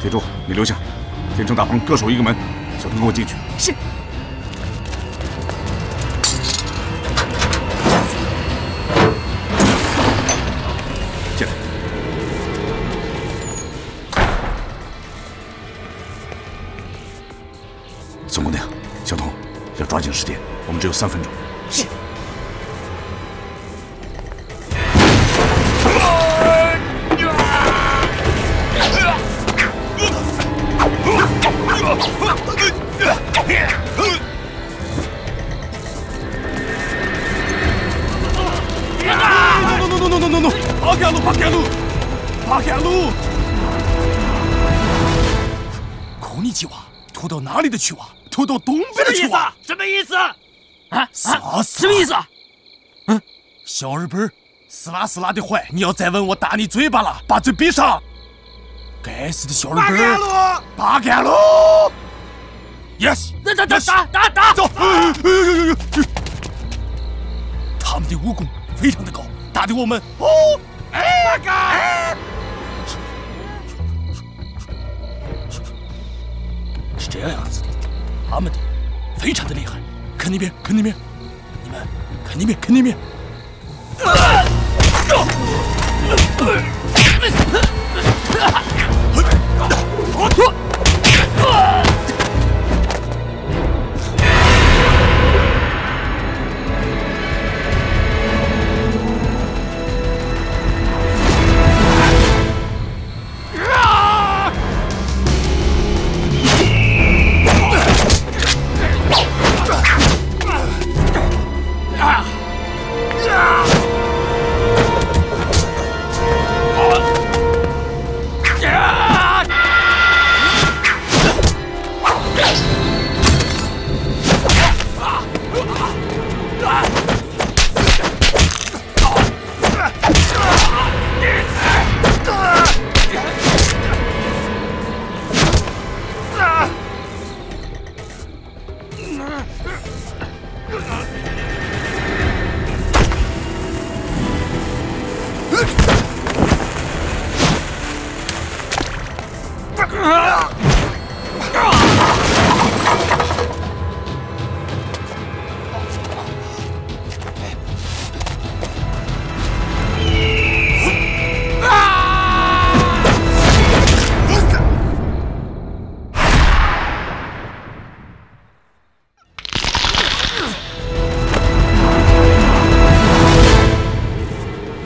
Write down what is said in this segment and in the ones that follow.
铁柱，你留下，天成大鹏各守一个门，小童跟我进去。是。只有三分钟。是。去哇？拖到东北的去哇？什么意思？啊？啥？什么意思？嗯，小日本，死啦死啦的坏！你要再问我打你嘴巴了，把嘴闭上！该死的小日本！爬开路，爬开路！Yes，打打打打打打！走！他们的武功非常的高。打的我们哦，哎干！是这样子的，他们的非常的厉害，看那边，看那边，看那边，看那边。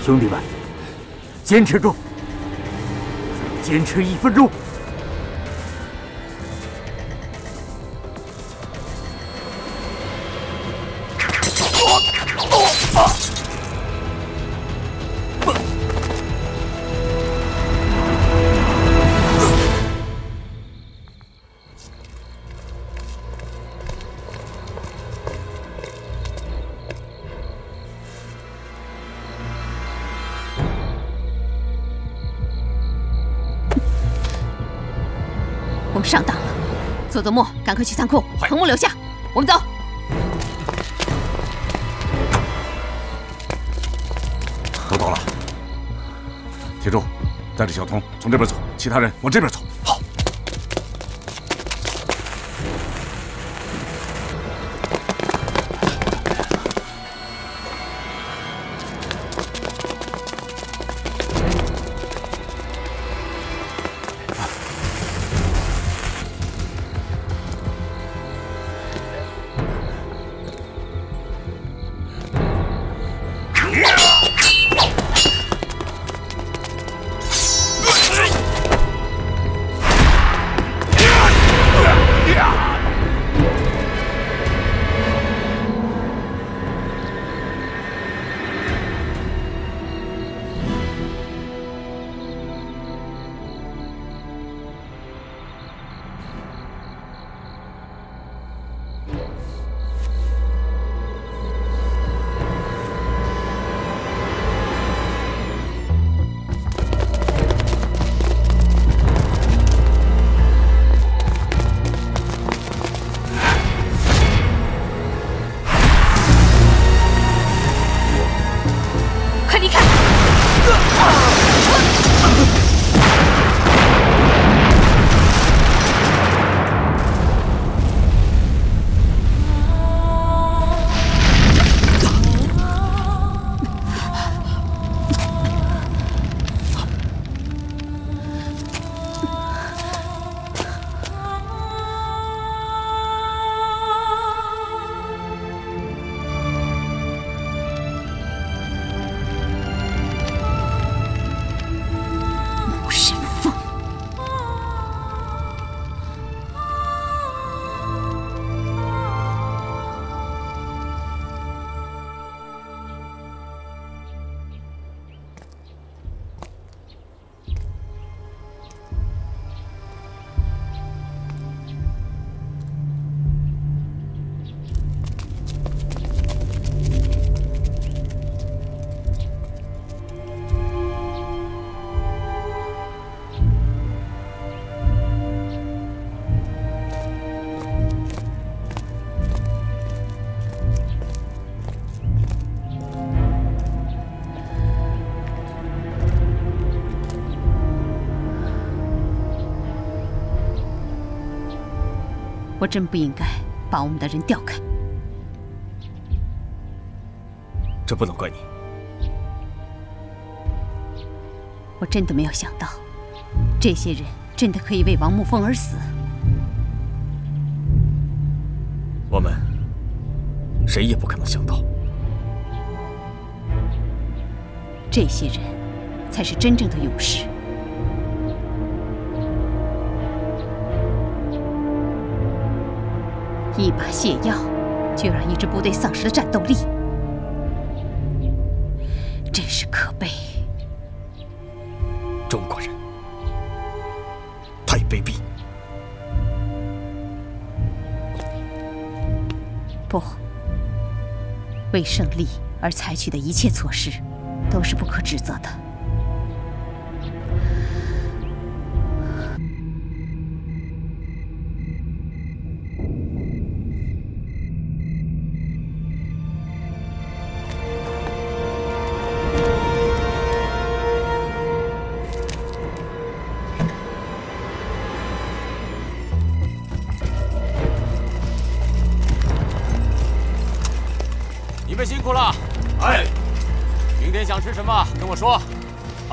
兄弟们，坚持住！坚持一分钟。佐佐木，赶快去仓库，藤木留下，我们走。都到了，铁柱，带着小童从这边走，其他人往这边走。真不应该把我们的人调开。这不能怪你。我真的没有想到，这些人真的可以为王沐风而死。我们谁也不可能想到，这些人才是真正的勇士。一把泻药，就让一支部队丧失了战斗力，真是可悲。中国人太卑鄙。不，为胜利而采取的一切措施，都是不可指责的。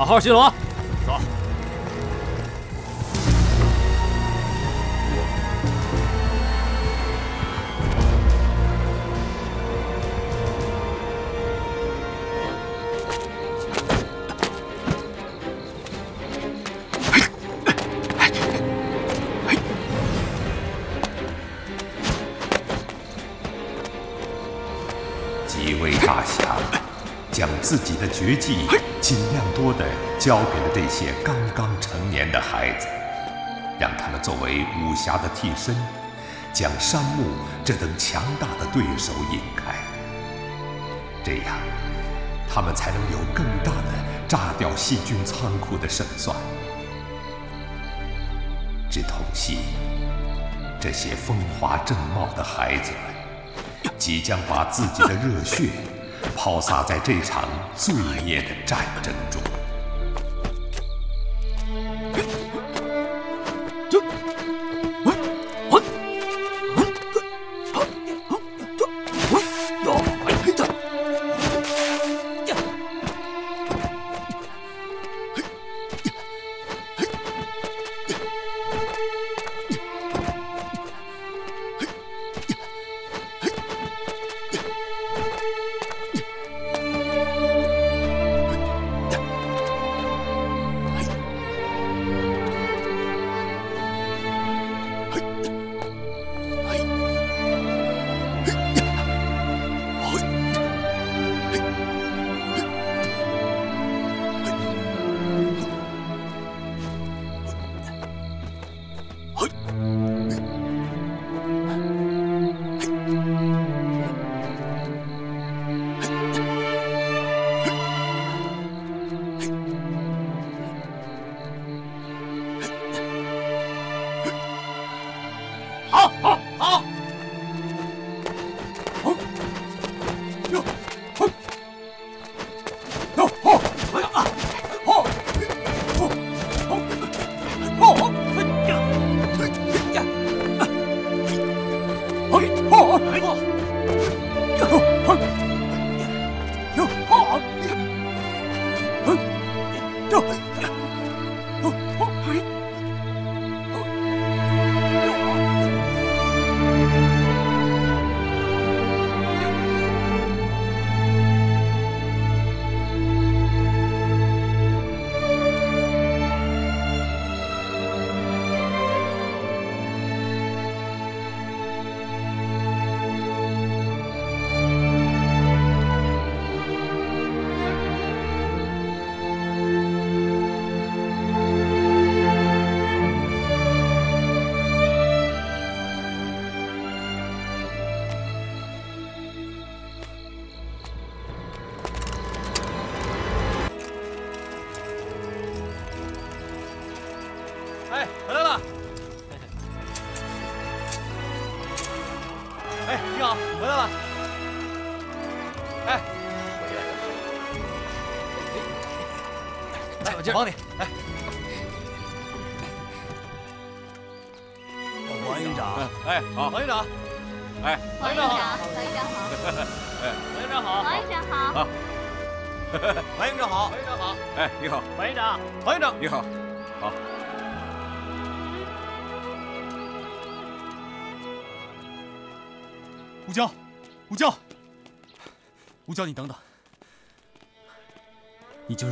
好好巡逻。走。几位大侠将自己的绝技交给了这些刚刚成年的孩子，让他们作为武侠的替身，将山木这等强大的对手引开。这样，他们才能有更大的炸掉细菌仓库的胜算。只痛惜这些风华正茂的孩子们。即将把自己的热血 抛洒在这场罪孽的战争中。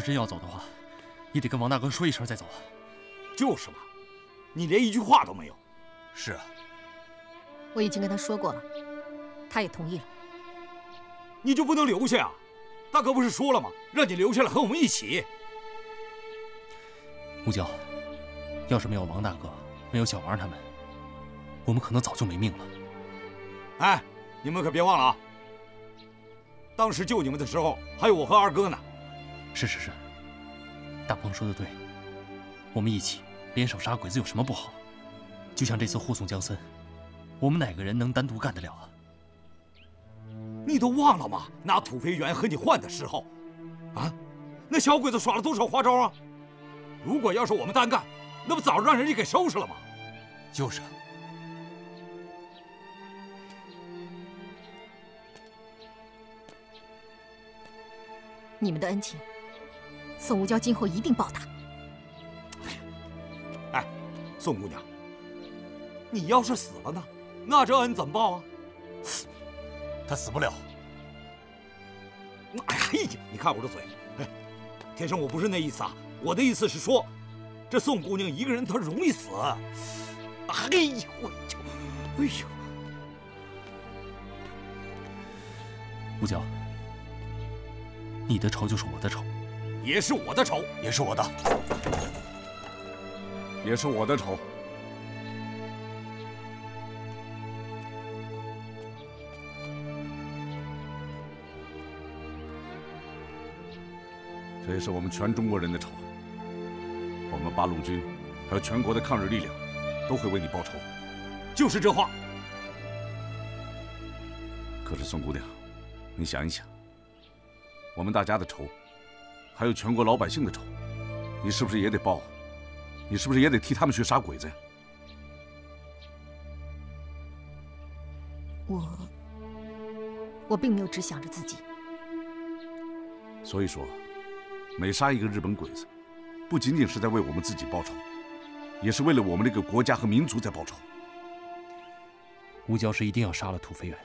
真要走的话，你得跟王大哥说一声再走啊。就是嘛，你连一句话都没有。是啊，我已经跟他说过了，他也同意了。你就不能留下啊？大哥不是说了吗？让你留下来和我们一起。吴娇，要是没有王大哥，没有小王他们，我们可能早就没命了。哎，你们可别忘了啊！当时救你们的时候，还有我和二哥呢。是是是，大鹏说的对，我们一起联手杀鬼子有什么不好？就像这次护送江森，我们哪个人能单独干得了啊？你都忘了吗？拿土肥原和你换的时候，啊，那小鬼子耍了多少花招啊！如果要是我们单干，那不早让人家给收拾了吗？就是。你们的恩情，宋无娇今后一定报答。哎，宋姑娘，你要是死了呢，那这恩怎么报啊？他死不了。哎呀，你看我这嘴！哎，天生我不是那意思啊，我的意思是说，这宋姑娘一个人她容易死。哎呦，我就，哎呦，吴娇，你的仇就是我的仇，也是我的仇，也是我的，也是我的仇。这也是我们全中国人的仇。我们八路军还有全国的抗日力量都会为你报仇。就是这话。可是宋姑娘，你想一想，我们大家的仇，还有全国老百姓的仇，你是不是也得报？你是不是也得替他们去杀鬼子呀？我，我并没有只想着自己。所以说，每杀一个日本鬼子，不仅仅是在为我们自己报仇，也是为了我们这个国家和民族在报仇。吴娇是一定要杀了土肥原，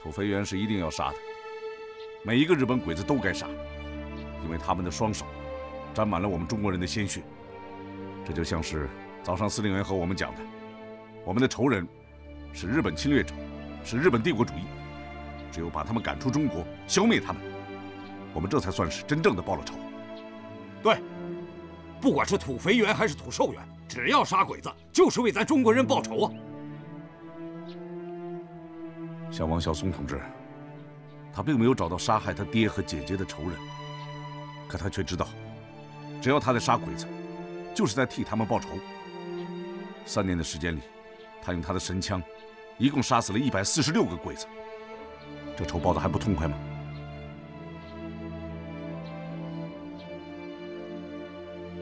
土肥原是一定要杀的，每一个日本鬼子都该杀，因为他们的双手沾满了我们中国人的鲜血。这就像是早上司令员和我们讲的，我们的仇人是日本侵略者，是日本帝国主义，只有把他们赶出中国，消灭他们，我们这才算是真正的报了仇。对，不管是土肥原还是土寿原，只要杀鬼子，就是为咱中国人报仇啊！像王小松同志，他并没有找到杀害他爹和姐姐的仇人，可他却知道，只要他在杀鬼子，就是在替他们报仇。三年的时间里，他用他的神枪，一共杀死了一百四十六个鬼子。这仇报的还不痛快吗？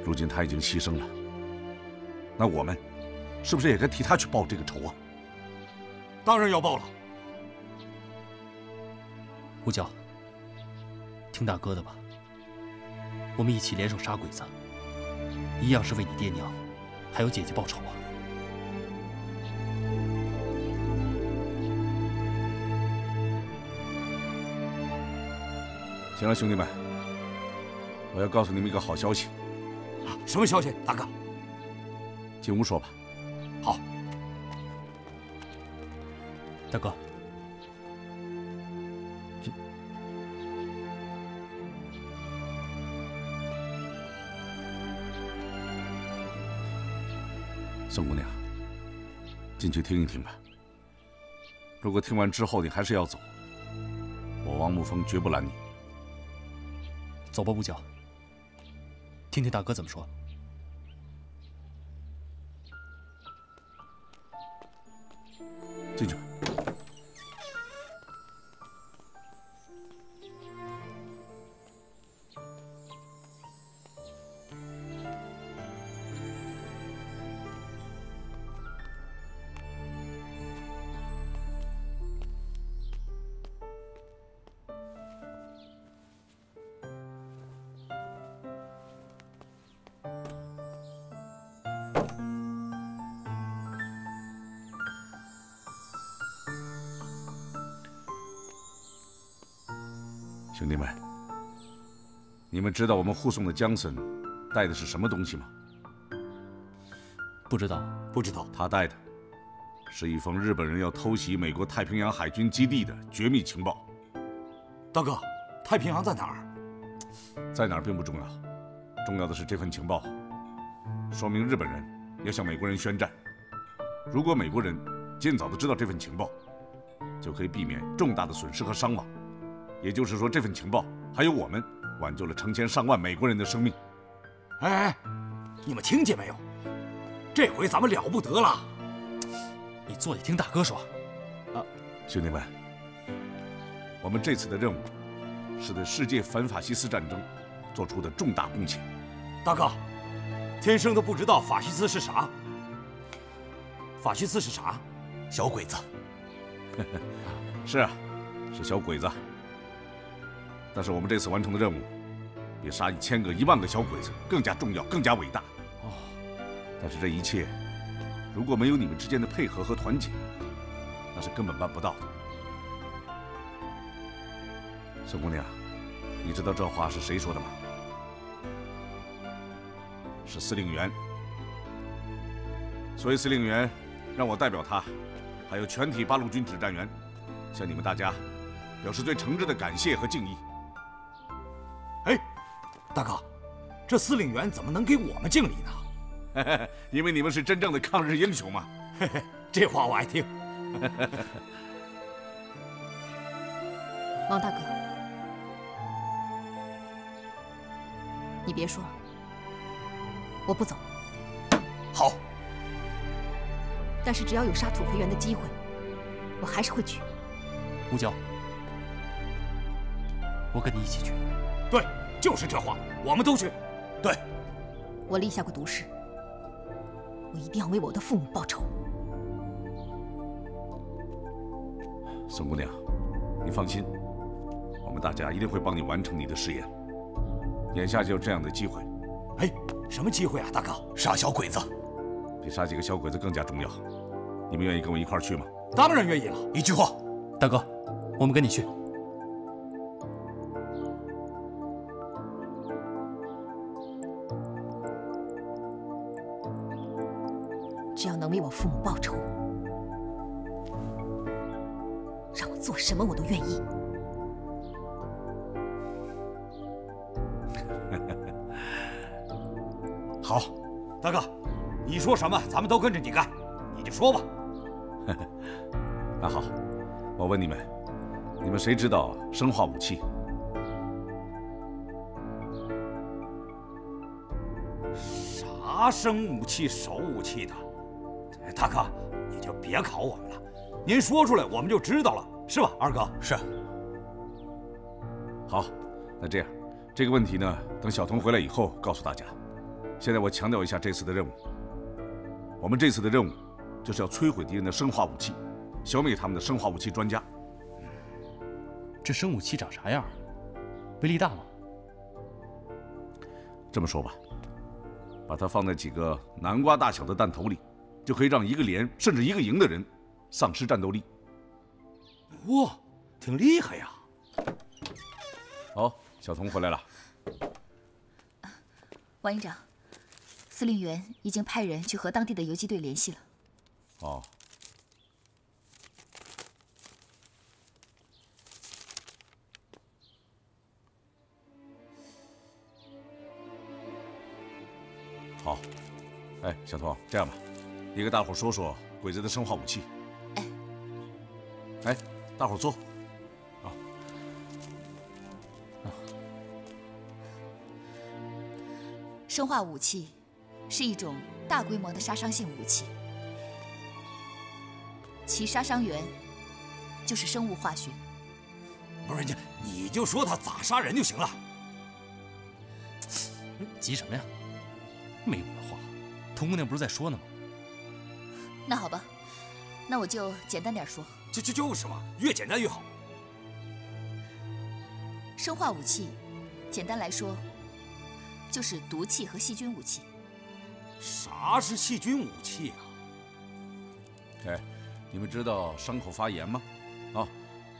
如今他已经牺牲了，那我们是不是也该替他去报这个仇啊？当然要报了。吴娇，听大哥的吧，我们一起联手杀鬼子，一样是为你爹娘，还有姐姐报仇啊！行了，兄弟们，我要告诉你们一个好消息。啊，什么消息，大哥？进屋说吧。好，大哥。宋姑娘，进去听一听吧。如果听完之后你还是要走，我王沐风绝不拦你。走吧，五娇，听听大哥怎么说。们知道我们护送的江森带的是什么东西吗？不知道，不知道。他带的是一封日本人要偷袭美国太平洋海军基地的绝密情报。大哥，太平洋在哪儿？在哪儿并不重要，重要的是这份情报，说明日本人要向美国人宣战。如果美国人尽早的知道这份情报，就可以避免重大的损失和伤亡。也就是说，这份情报还有我们，挽救了成千上万美国人的生命。哎哎，你们听见没有？这回咱们了不得了！你坐下听大哥说。啊，兄弟们，我们这次的任务是对世界反法西斯战争做出的重大贡献。大哥，天生都不知道法西斯是啥。法西斯是啥？小鬼子。是啊，是小鬼子。但是我们这次完成的任务，比杀一千个、一万个小鬼子更加重要、更加伟大。哦，但是这一切，如果没有你们之间的配合和团结，那是根本办不到的。小姑娘，你知道这话是谁说的吗？是司令员。所以司令员让我代表他，还有全体八路军指战员，向你们大家表示最诚挚的感谢和敬意。哎，大哥，这司令员怎么能给我们敬礼呢？因为你们是真正的抗日英雄嘛。这话我爱听。王大哥，你别说了，我不走。好。但是只要有杀土肥原的机会，我还是会去。吴娇，我跟你一起去。对，就是这话，我们都去。对，我立下过毒誓，我一定要为我的父母报仇。宋姑娘，你放心，我们大家一定会帮你完成你的誓言。眼下就有这样的机会。哎，什么机会啊，大哥？杀小鬼子，比杀几个小鬼子更加重要。你们愿意跟我一块儿去吗？当然愿意了。一句话，大哥，我们跟你去。父母报仇，让我做什么我都愿意。好，大哥，你说什么，咱们都跟着你干。你就说吧。那好，我问你们，你们谁知道生化武器？啥生武器、手武器的？大哥，你就别考我们了。您说出来，我们就知道了，是吧，二哥？是。好，那这样，这个问题呢，等小童回来以后告诉大家。现在我强调一下这次的任务。我们这次的任务。就是要摧毁敌人的生化武器，消灭他们的生化武器专家。这生武器长啥样？威力大吗？这么说吧，把它放在几个南瓜大小的弹头里，就可以让一个连甚至一个营的人丧失战斗力。哇，挺厉害呀！哦，小童回来了。王营长，司令员已经派人去和当地的游击队联系了。哦，好，哎，小童，这样吧，你给大伙说说鬼子的生化武器。哎，哎，大伙坐。啊，生化武器是一种大规模的杀伤性武器。其杀伤源就是生物化学。不是你，你就说他咋杀人就行了。急什么呀？没文化。童姑娘不是在说呢吗？那好吧，那我就简单点说。就就就是嘛，越简单越好。生化武器，简单来说，就是毒气和细菌武器。啥是细菌武器啊？哎。你们知道伤口发炎吗？啊，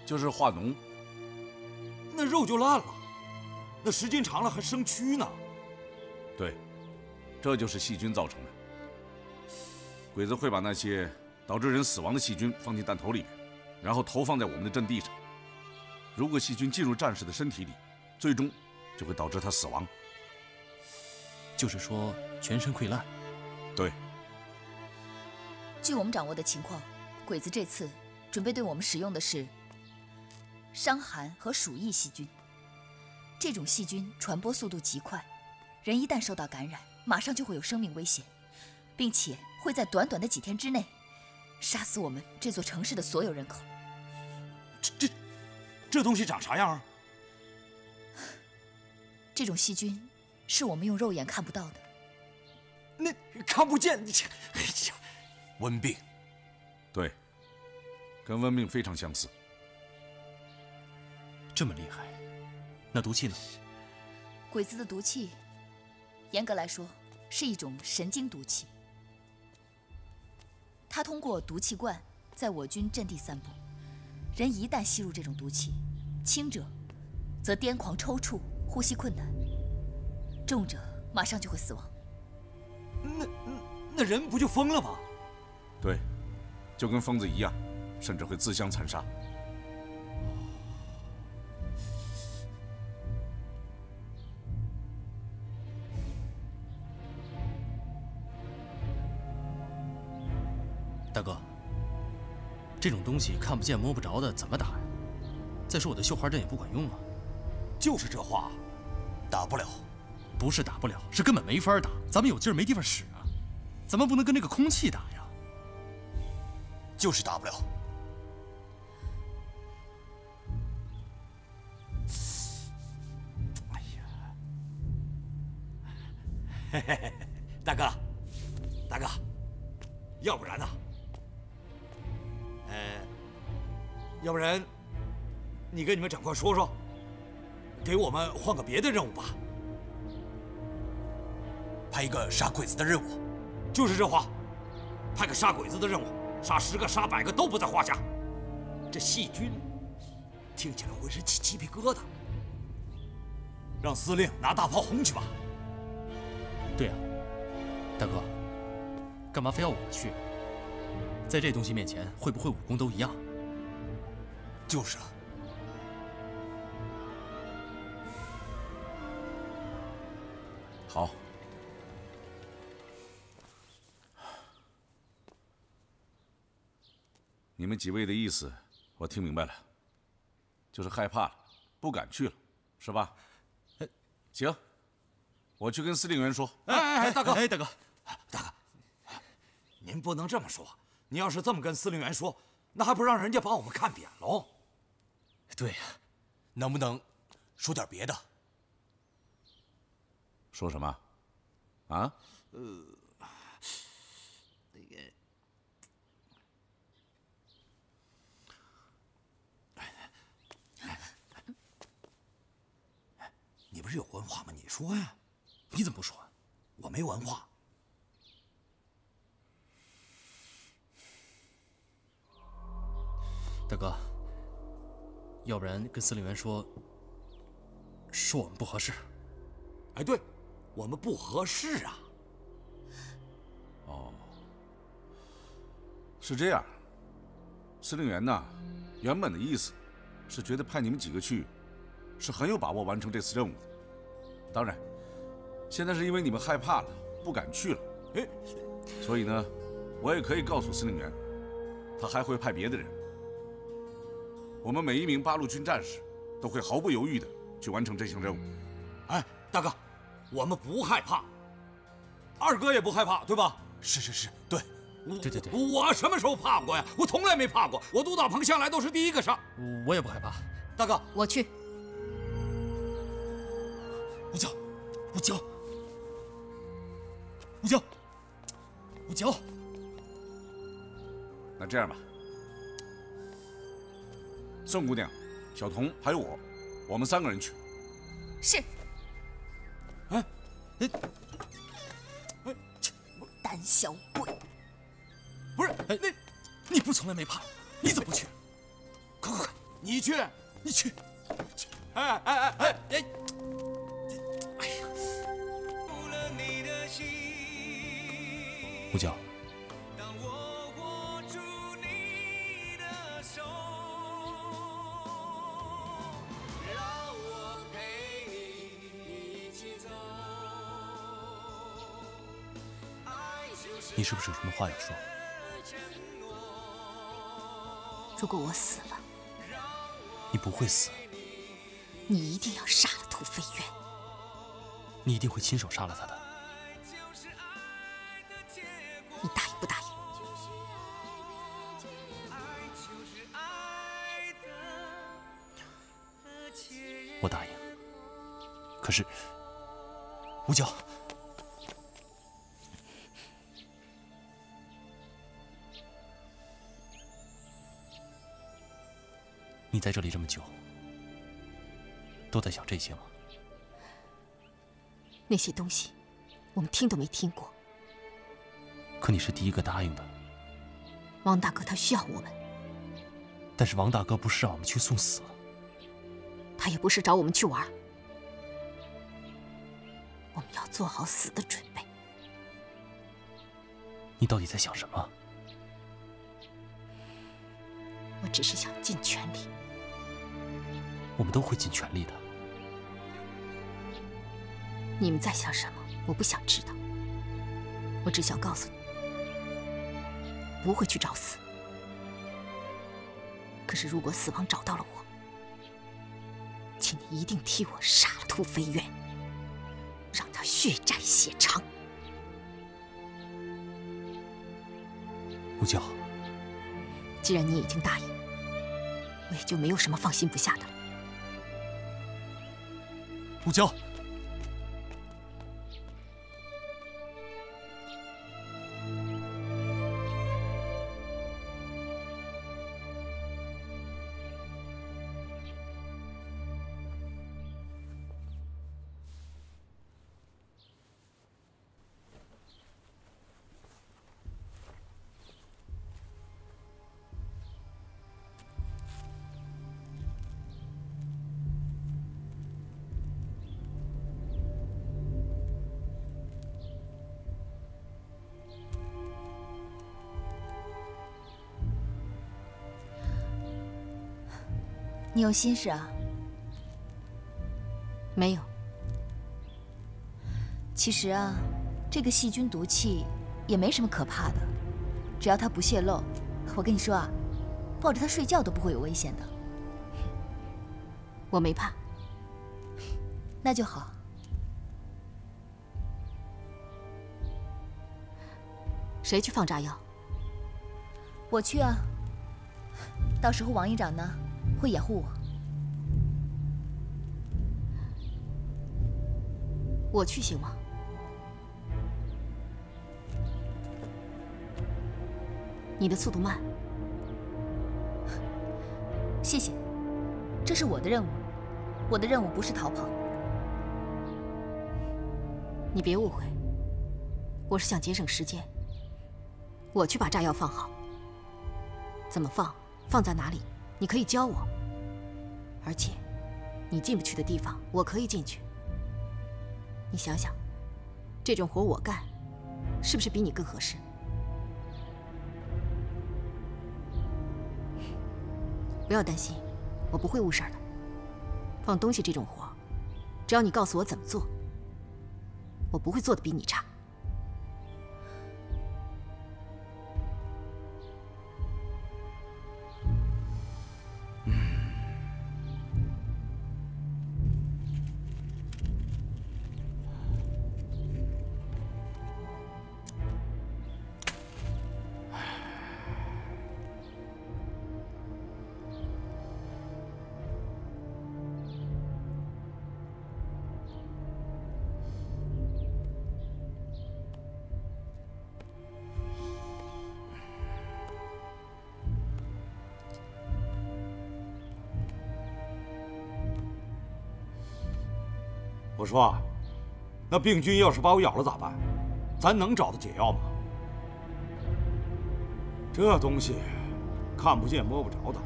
就是化脓。那肉就烂了，那时间长了还生蛆呢。对，这就是细菌造成的。鬼子会把那些导致人死亡的细菌放进弹头里面，然后投放在我们的阵地上。如果细菌进入战士的身体里，最终就会导致他死亡。就是说，全身溃烂。对。据我们掌握的情况，鬼子这次准备对我们使用的是伤寒和鼠疫细菌。这种细菌传播速度极快，人一旦受到感染，马上就会有生命危险，并且会在短短的几天之内杀死我们这座城市的所有人口。这这这东西长啥样啊？这种细菌是我们用肉眼看不到的。那看不见，你哎呀！瘟病，对，跟瘟病非常相似。这么厉害，那毒气呢？鬼子的毒气，严格来说是一种神经毒气。它通过毒气罐在我军阵地散布，人一旦吸入这种毒气，轻者则癫狂抽搐、呼吸困难，重者马上就会死亡。那那人不就疯了吗？对，就跟疯子一样，甚至会自相残杀。这种东西看不见摸不着的，怎么打呀？再说我的绣花针也不管用啊。就是这话，打不了。不是打不了，是根本没法打。咱们有劲儿没地方使啊，咱们不能跟这个空气打呀。就是打不了。哎呀，嘿嘿嘿，大哥，大哥，要不然呢？呃，要不然，你跟你们长官说说，给我们换个别的任务吧。派一个杀鬼子的任务，就是这话，派个杀鬼子的任务，杀十个、杀百个都不在话下。这细菌听起来浑身起鸡皮疙瘩，让司令拿大炮轰去吧。对呀，大哥，干嘛非要我们去？在这东西面前，会不会武功都一样？就是啊。好。你们几位的意思，我听明白了，就是害怕了，不敢去了，是吧？行，我去跟司令员说。哎哎哎，大哥，哎大哥，大哥，您不能这么说。你要是这么跟司令员说，那还不让人家把我们看扁喽？对呀，能不能说点别的？说什么？啊？呃，那个。你不是有文化吗？你说呀！你怎么不说？我没文化。大哥，要不然跟司令员说，说我们不合适。哎，对，我们不合适啊。哦，是这样。司令员呢，原本的意思是觉得派你们几个去。是很有把握完成这次任务的，当然，现在是因为你们害怕了，不敢去了，哎，所以呢，我也可以告诉司令员，他还会派别的人。我们每一名八路军战士都会毫不犹豫的去完成这项任务。哎，大哥，我们不害怕，二哥也不害怕，对吧？是是是，对，对对对，我什么时候怕过呀？我从来没怕过，我杜大鹏向来都是第一个上。我也不害怕，大哥，我去。吴娇，吴娇，吴娇，吴娇。那这样吧，宋姑娘、小童还有我，我们三个人去。是。哎，哎，哎，胆小鬼！不是，哎，那，你不从来没怕，你怎么不去？快快快，你去，你去。哎哎哎哎哎！哎呀！吴娇。是不是有什么话要说？如果我死了，你不会死。你一定要杀了土飞渊。你一定会亲手杀了他的。你答应不答应？我答应。可是，吴娇。在这里这么久，都在想这些吗？那些东西，我们听都没听过。可你是第一个答应的。王大哥他需要我们，但是王大哥不是让我们去送死，他也不是找我们去玩。我们要做好死的准备。你到底在想什么？我只是想尽全力。我们都会尽全力的。你们在想什么？我不想知道。我只想告诉你，不会去找死。可是如果死亡找到了我，请你一定替我杀了土飞渊，让他血债血偿。吴娇，既然你已经答应，我也就没有什么放心不下的了。吴娇。你有心事啊？没有。其实啊，这个细菌毒气也没什么可怕的，只要它不泄露，我跟你说啊，抱着它睡觉都不会有危险的。我没怕。那就好。谁去放炸药？我去啊。到时候王营长呢？会掩护我。我去行吗？你的速度慢。谢谢。这是我的任务，我的任务不是逃跑。你别误会，我是想节省时间。我去把炸药放好。怎么放？放在哪里？你可以教我，而且你进不去的地方，我可以进去。你想想，这种活我干，是不是比你更合适？不要担心，我不会误事的。放东西这种活，只要你告诉我怎么做，我不会做的比你差。我说那病菌要是把我咬了咋办？咱能找到解药吗？这东西看不见摸不着的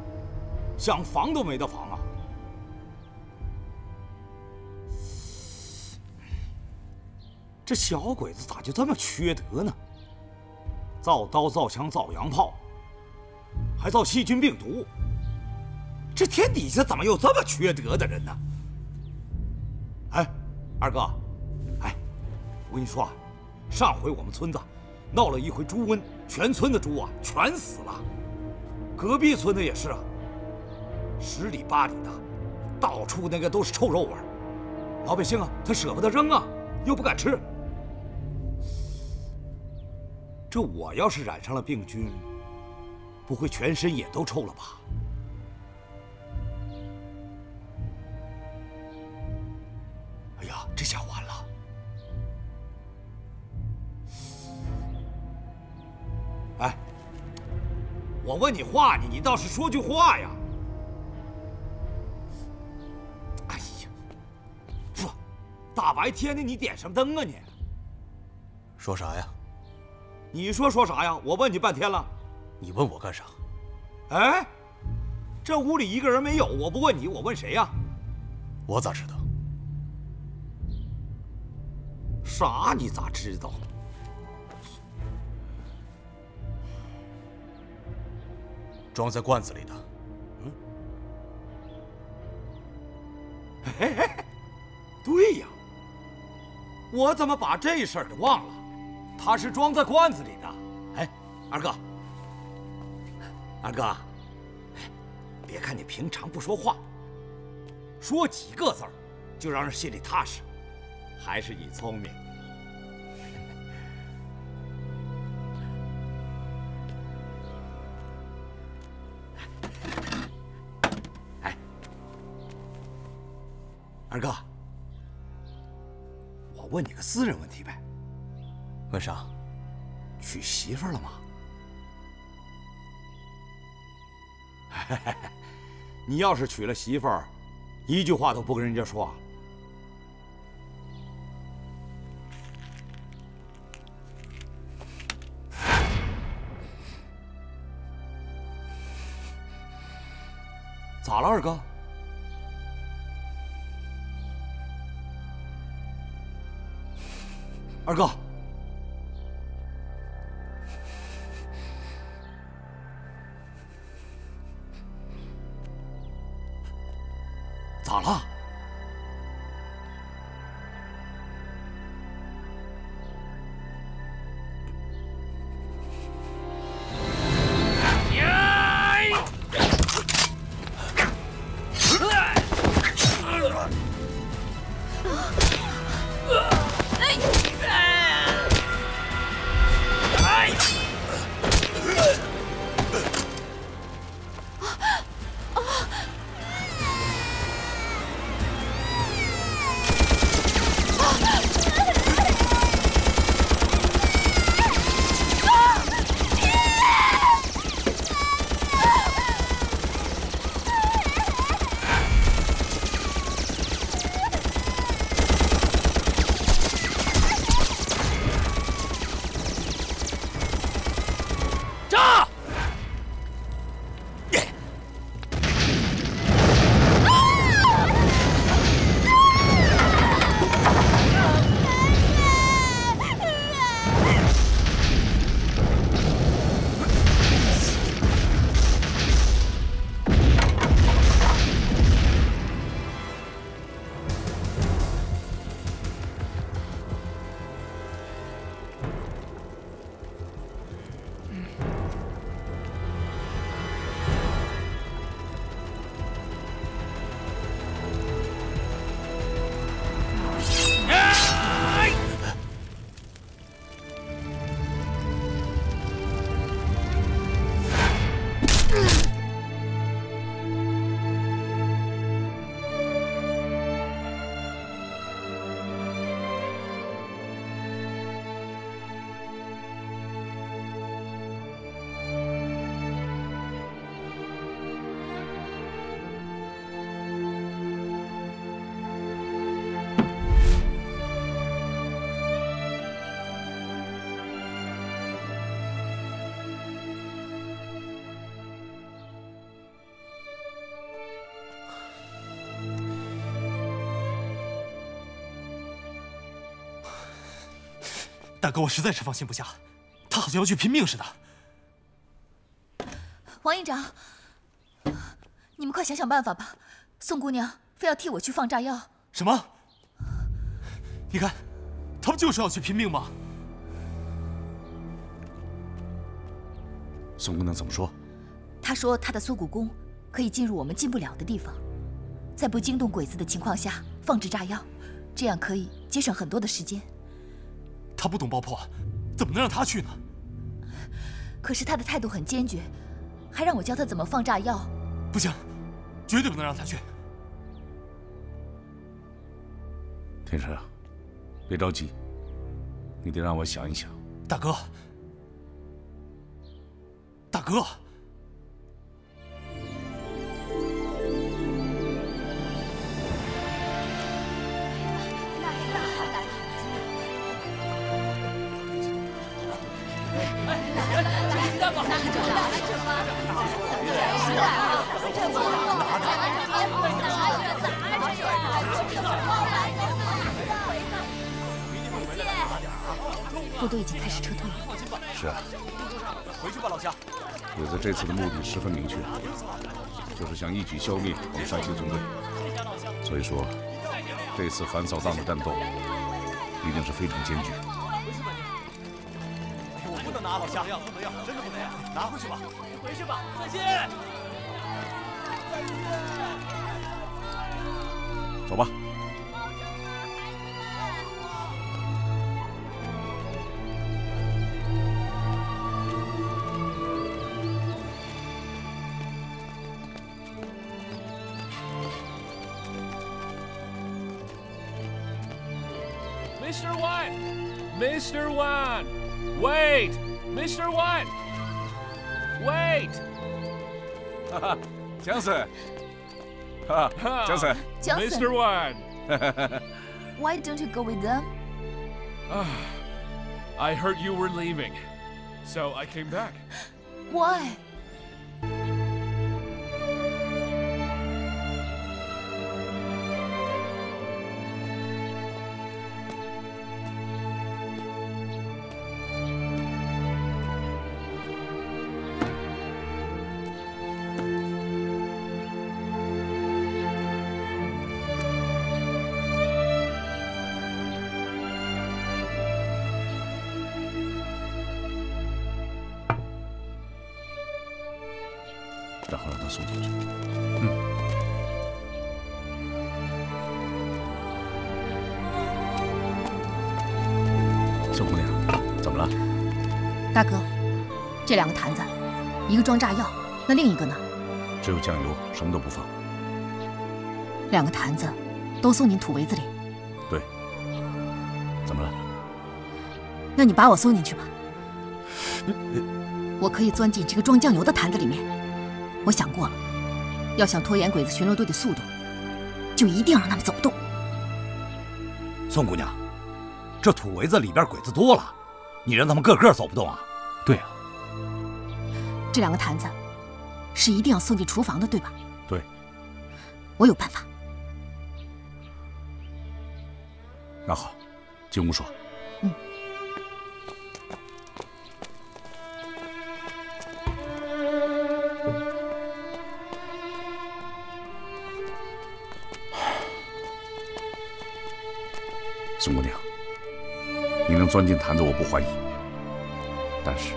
想防都没得防啊。这小鬼子咋就这么缺德呢？造刀造枪造洋炮还造细菌病毒这天底下怎么有这么缺德的人呢？二哥，哎，我跟你说啊，上回我们村子闹了一回猪瘟，全村的猪啊全死了。隔壁村的也是啊，十里八里的，到处那个都是臭肉味老百姓啊，他舍不得扔啊，又不敢吃。这我要是染上了病菌，不会全身也都臭了吧？问你话呢，你倒是说句话呀！哎呀，不，大白天的你点什么灯啊你？说啥呀？你说说啥呀？我问你半天了，你问我干啥？哎，这屋里一个人没有，我不问你，我问谁呀？我咋知道？啥？你咋知道？装在罐子里的。嗯。哎，对呀，我怎么把这事儿给忘了？他是装在罐子里的。哎，二哥，二哥，别看你平常不说话，说几个字儿就让人心里踏实，还是你聪明。私人问题呗。文生？娶媳妇了吗？你要是娶了媳妇儿，一句话都不跟人家说。咋二哥。大哥，我实在是放心不下，他好像要去拼命似的。王营长，你们快想想办法吧！宋姑娘非要替我去放炸药。什么？你看，他不就是要去拼命吗？宋姑娘怎么说？她说她的缩骨功可以进入我们进不了的地方，在不惊动鬼子的情况下放置炸药，这样可以节省很多的时间。他不懂爆破，怎么能让他去呢？可是他的态度很坚决。还让我教他怎么放炸药，不行，绝对不能让他去。天神，别着急，你得让我想一想。大哥，大哥。部队已经开始撤退了。是啊，回去吧，老乡。鬼子这次的目的十分明确，就是想一举消灭我们山西纵队。所以说，这次反扫荡的战斗一定是非常艰巨。拿，老乡，不能要，不能要，真的不能要，拿回去吧。回去吧，再见。再见。走吧。Mr. One, Mr. One, wait, Mr. One! Wait! Johnson! Johnson! Johnson! Mr. One! Why don't you go with them? I heard you were leaving, so I came back. Why? 这两个坛子，一个装炸药，那另一个呢？只有酱油，什么都不放。两个坛子都送进土围子里。对。怎么了？那你把我送进去吧。我可以钻进这个装酱油的坛子里面。我想过了，要想拖延鬼子巡逻队的速度，就一定要让他们走不动。宋姑娘，这土围子里边鬼子多了，你让他们个个走不动啊？对啊。这两个坛子是一定要送进厨房的，对吧？对。我有办法。那好，进屋说。嗯。宋姑娘，你能钻进坛子，我不怀疑。但是，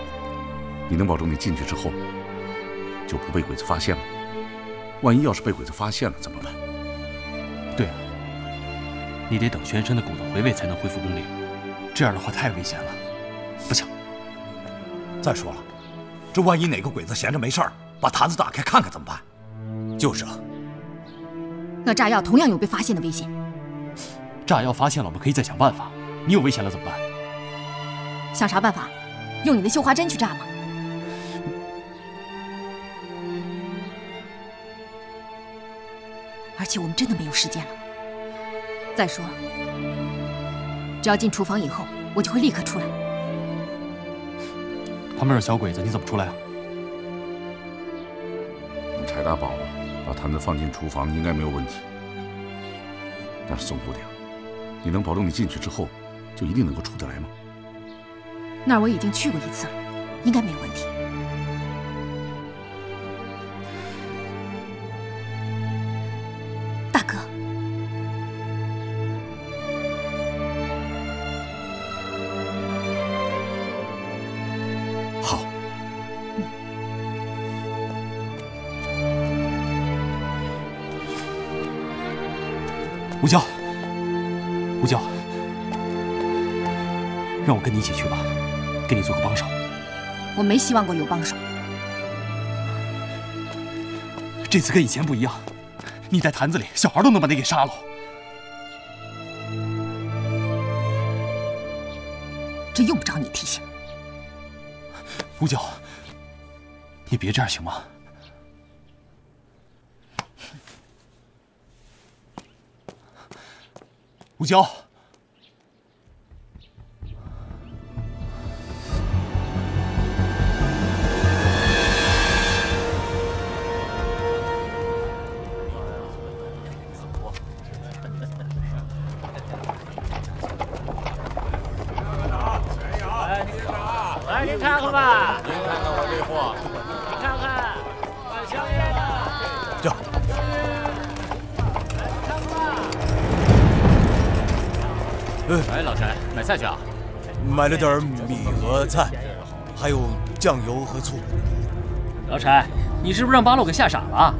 你能保证你进去之后就不被鬼子发现吗？万一要是被鬼子发现了怎么办？对啊，你得等全身的骨头回位才能恢复功力，这样的话太危险了，不行。再说了，这万一哪个鬼子闲着没事儿，把坛子打开看看怎么办？就是啊。那炸药同样有被发现的危险。炸药发现了，我们可以再想办法。你有危险了怎么办？想啥办法？用你的绣花针去炸吗？且我们真的没有时间了。再说了，只要进厨房以后，我就会立刻出来。旁边有小鬼子，你怎么出来啊？用柴大宝把坛子放进厨房应该没有问题。但是宋姑娘。你能保证你进去之后，就一定能够出得来吗？那儿我已经去过一次了，应该没有问题。吴娇，让我跟你一起去吧，给你做个帮手。我没希望过有帮手。这次跟以前不一样，你在坛子里，小孩都能把你给杀了。这用不着你提醒。吴娇，你别这样行吗？胡椒。哎，老陈，买菜去啊？买了点米和菜，还有酱油和醋。老陈，你是不是让八路给吓傻了？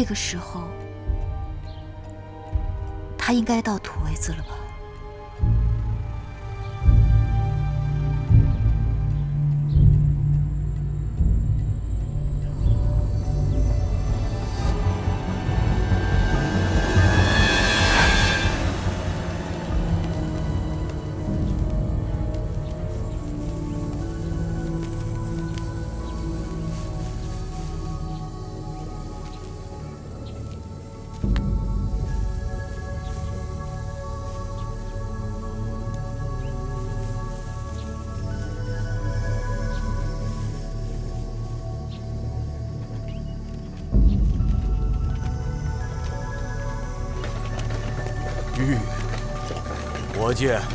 这个时候，他应该到图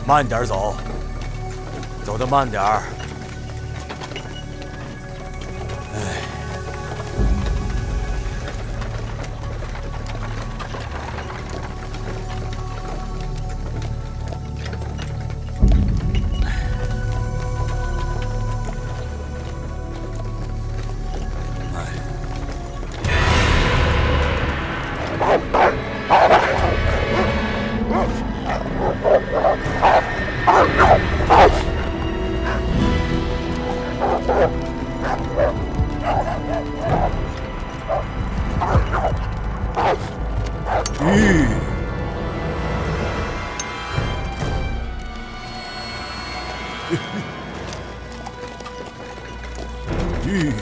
慢点走，走得慢点儿。玉，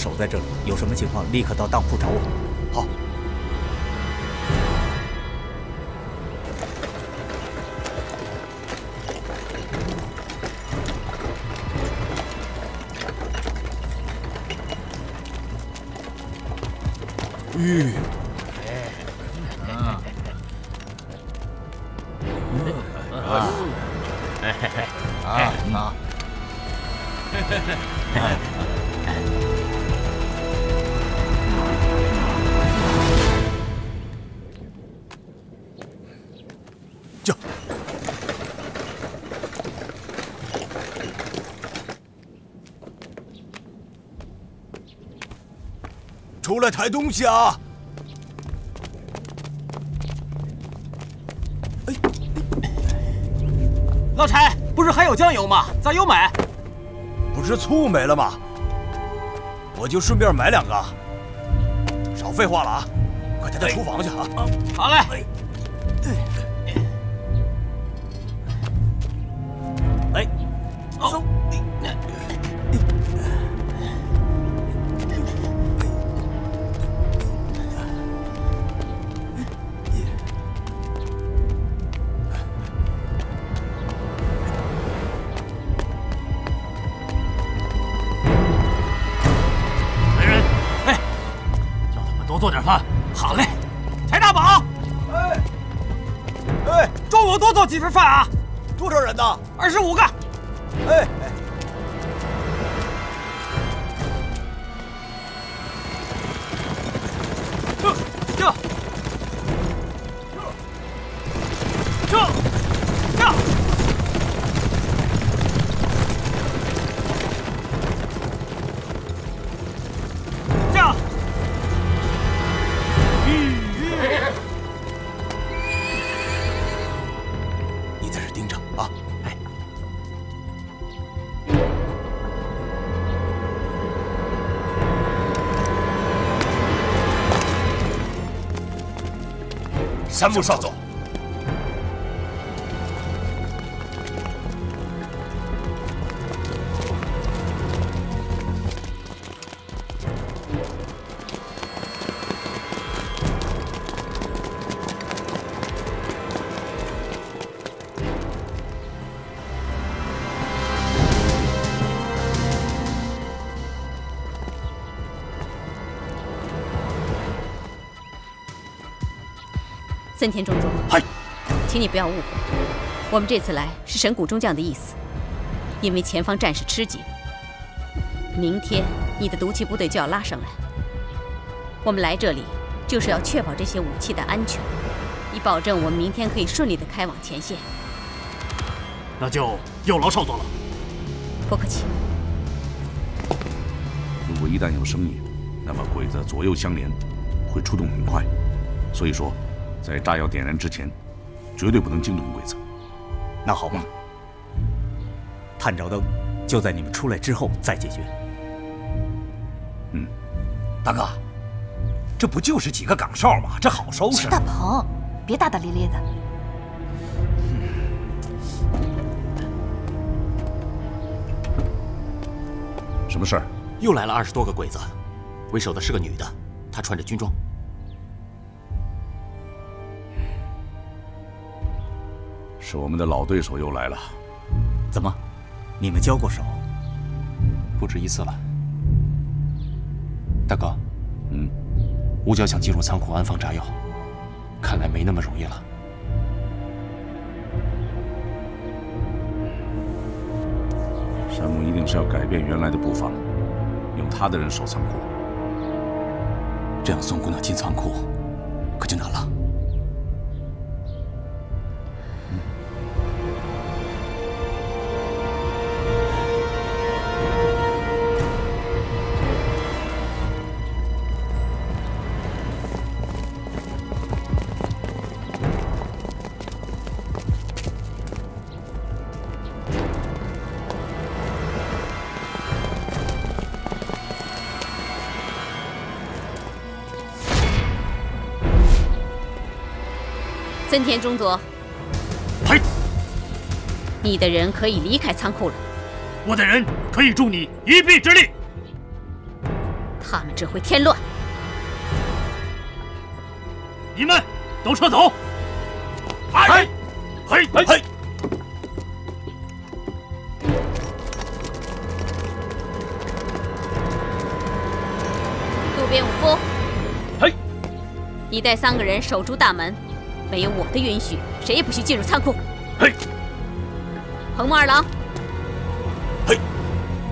守在这里，有什么情况立刻到当铺找我。出来抬东西啊！老柴，不是还有酱油吗？咋又买？不是醋没了吗？我就顺便买两个。少废话了啊！快抬到厨房去啊！好嘞。哎，中午多做几份饭啊！多少人呢？二十五个。哎山木少佐，森田中佐，嗨，请你不要误会，我们这次来是神谷中将的意思，因为前方战事吃紧，明天你的毒气部队就要拉上来，我们来这里就是要确保这些武器的安全，以保证我们明天可以顺利的开往前线。那就有劳少佐了。不客气。如果一旦有声音，那么鬼子左右相连，会出动很快。所以说，在炸药点燃之前，绝对不能惊动鬼子。那好吧，探照灯就在你们出来之后再解决。嗯，大哥，这不就是几个岗哨吗？这好收拾。大鹏，别大大咧咧的。什么事儿？又来了二十多个鬼子，为首的是个女的，她穿着军装。是我们的老对手又来了。怎么，你们交过手？不止一次了。大哥，嗯，吴角想进入仓库安放炸药，看来没那么容易了。山姆一定是要改变原来的步伐，用他的人守仓库。这样，宋姑娘进仓库可就难了。森田中佐，嘿，你的人可以离开仓库了。我的人可以助你一臂之力。他们只会添乱。你们都撤走。嘿，嘿，嘿。渡边武夫，嘿，你带三个人守住大门，没有我的允许，谁也不许进入仓库。嘿，横木二郎，嘿，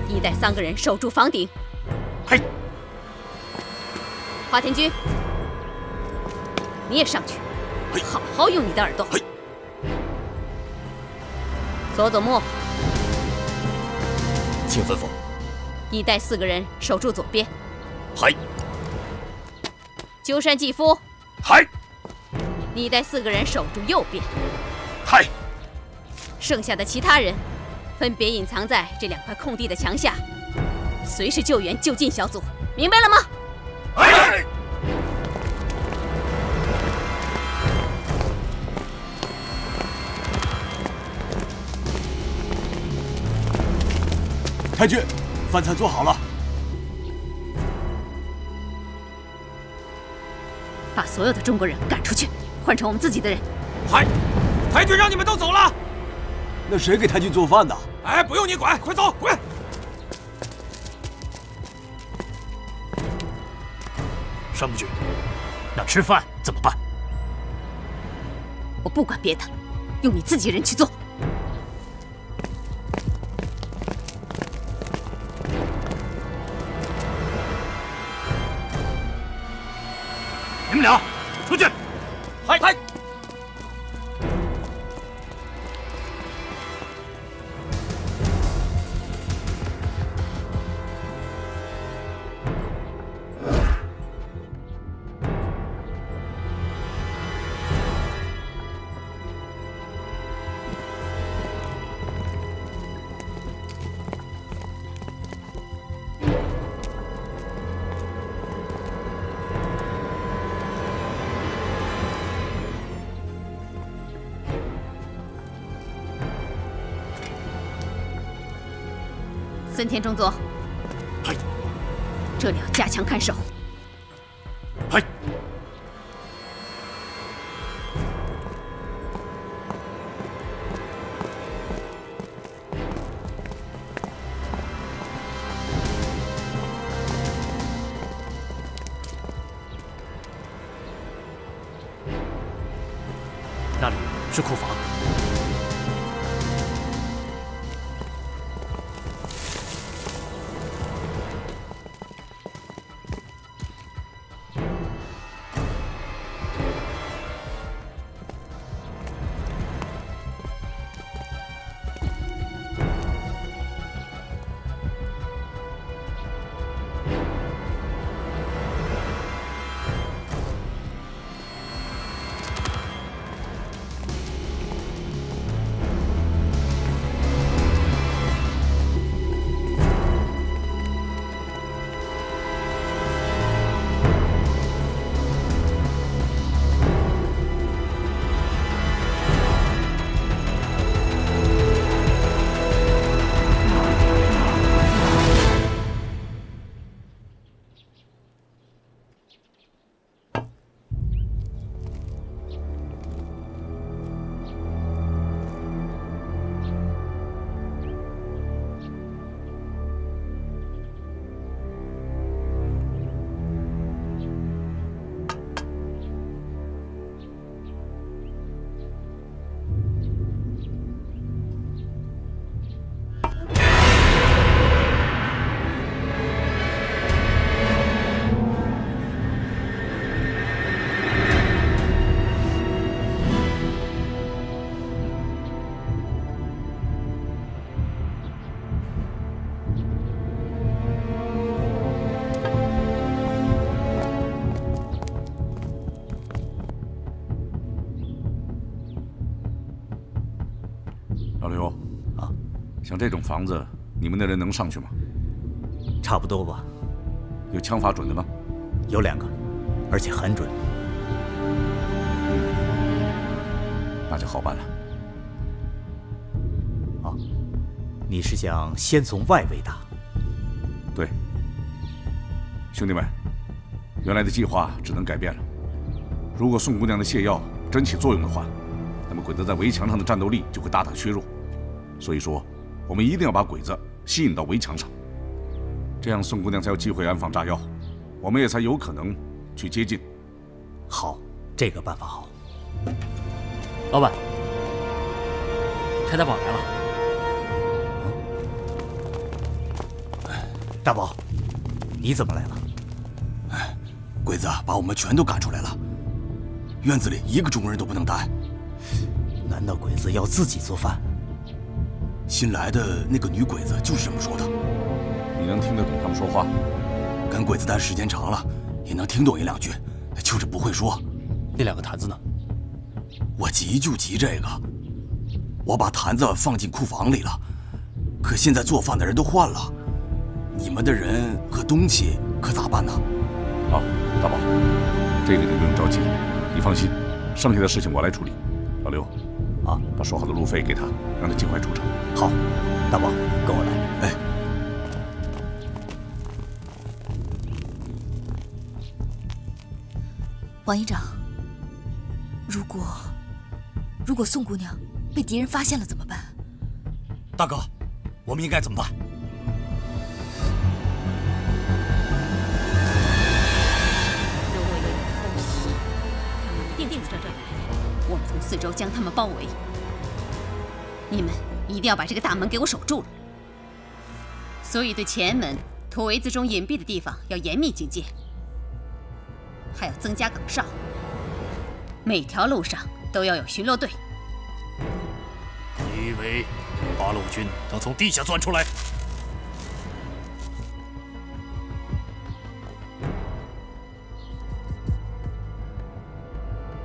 你带三个人守住房顶。嘿，花田君，你也上去，好好用你的耳朵。嘿，佐佐木，请吩咐。你带四个人守住左边。嗨。鸠山纪夫，嗨。你带四个人守住右边。嗨。剩下的其他人，分别隐藏在这两块空地的墙下，随时救援就近小组，明白了吗？哎。太君，饭菜做好了。把所有的中国人赶出去，换成我们自己的人。嗨，太君让你们都走了。那谁给太君做饭的？哎，不用你管，快走，滚！上不君，那吃饭怎么办？我不管别的，用你自己人去做。森田中佐，嗨，这里要加强看守。嗨，那里是库房。像这种房子，你们的人能上去吗？差不多吧。有枪法准的吗？有两个，而且很准。那就好办了。哦，你是想先从外围打？对，兄弟们，原来的计划只能改变了。如果宋姑娘的泻药真起作用的话，那么鬼子在围墙上的战斗力就会大大削弱。所以说，我们一定要把鬼子吸引到围墙上，这样宋姑娘才有机会安放炸药，我们也才有可能去接近。好，这个办法好。老板，柴大宝来了。大宝，你怎么来了？哎，鬼子把我们全都赶出来了，院子里一个中国人都不能待。难道鬼子要自己做饭？新来的那个女鬼子就是这么说的。你能听得懂他们说话？跟鬼子待时间长了，也能听懂一两句，就是不会说。那两个坛子呢？我急就急这个，我把坛子放进库房里了，可现在做饭的人都换了，你们的人和东西可咋办呢？好，大宝，这个你不用着急，你放心，剩下的事情我来处理。老刘，啊，把说好的路费给他，让他尽快出城。好，大宝，跟我来。哎，王营长，如果如果宋姑娘被敌人发现了怎么办？大哥，我们应该怎么办？我们从四周将他们包围。你们一定要把这个大门给我守住了。所以对前门、土围子中隐蔽的地方要严密警戒，还要增加岗哨。每条路上都要有巡逻队。你以为八路军能从地下钻出来？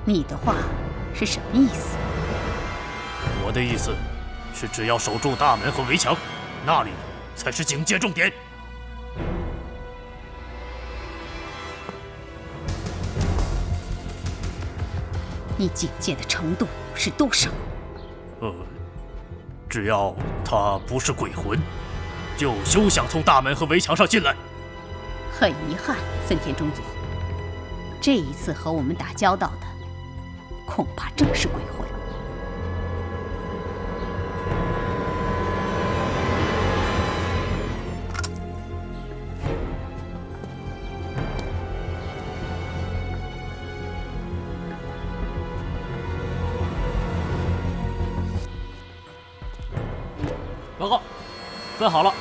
你的话是什么意思？我的意思是，只要守住大门和围墙，那里才是警戒重点。你警戒的程度是多少？呃，只要他不是鬼魂，就休想从大门和围墙上进来。很遗憾，森田中佐，这一次和我们打交道的，恐怕正是鬼魂。报告，分好了。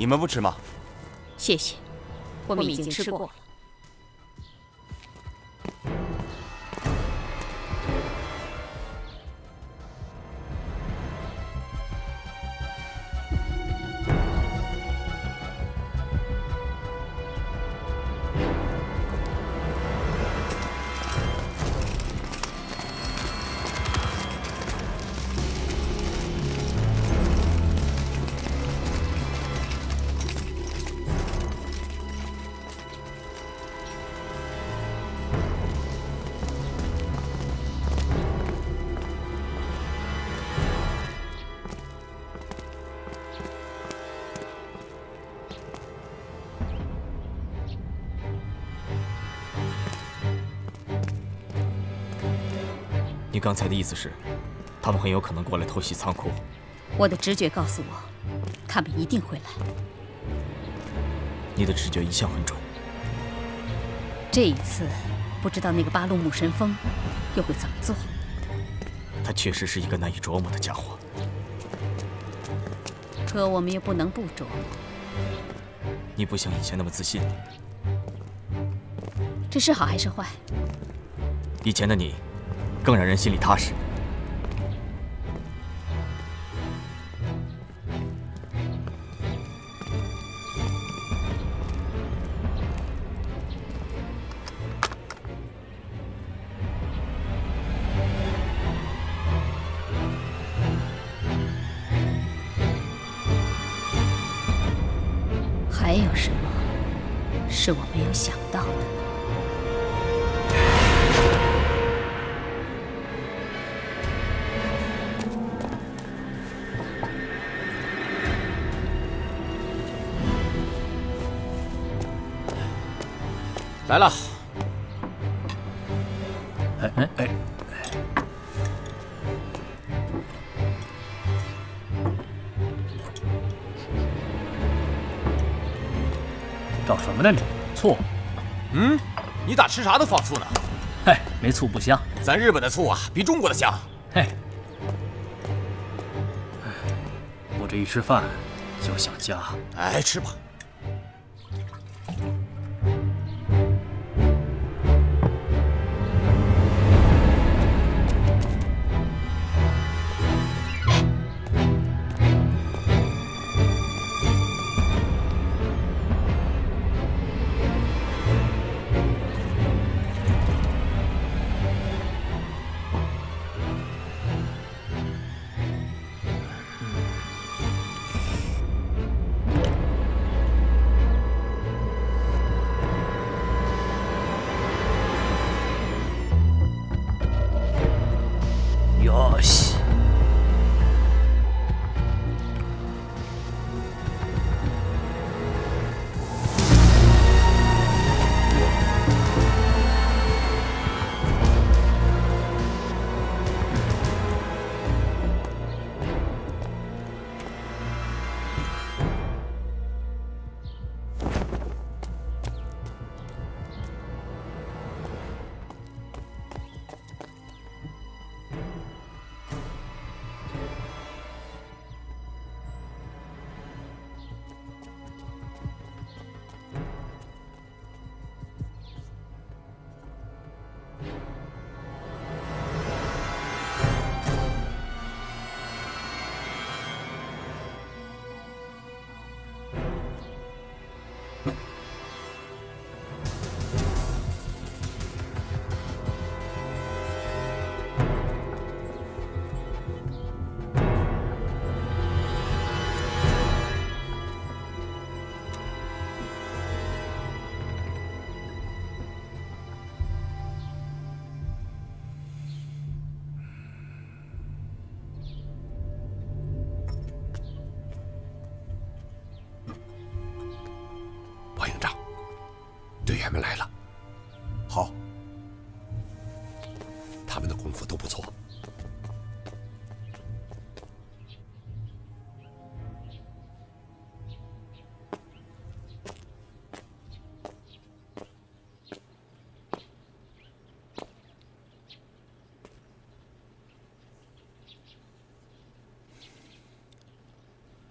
你们不吃吗？谢谢，我们已经吃过了。你刚才的意思是，他们很有可能过来偷袭仓库？我的直觉告诉我，他们一定会来。你的直觉一向很准。这一次，不知道那个八路木神风又会怎么做。他确实是一个难以琢磨的家伙。可我们又不能不琢磨。你不像以前那么自信了。这是好还是坏？以前的你，更让人心里踏实。啥都放醋呢？嗨，没醋不香。咱日本的醋啊，比中国的香。嘿，我这一吃饭就想家。哎，吃吧。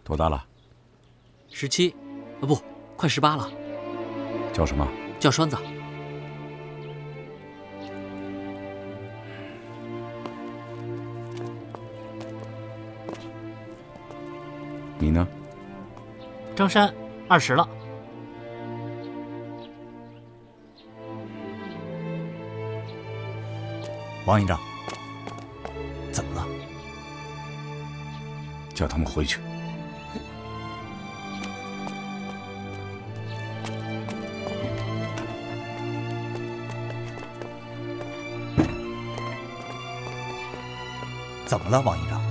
多大了？十七，啊不，快十八了。叫什么？叫栓子。你呢？张山，二十了。王营长，怎么了？叫他们回去。了，王营长？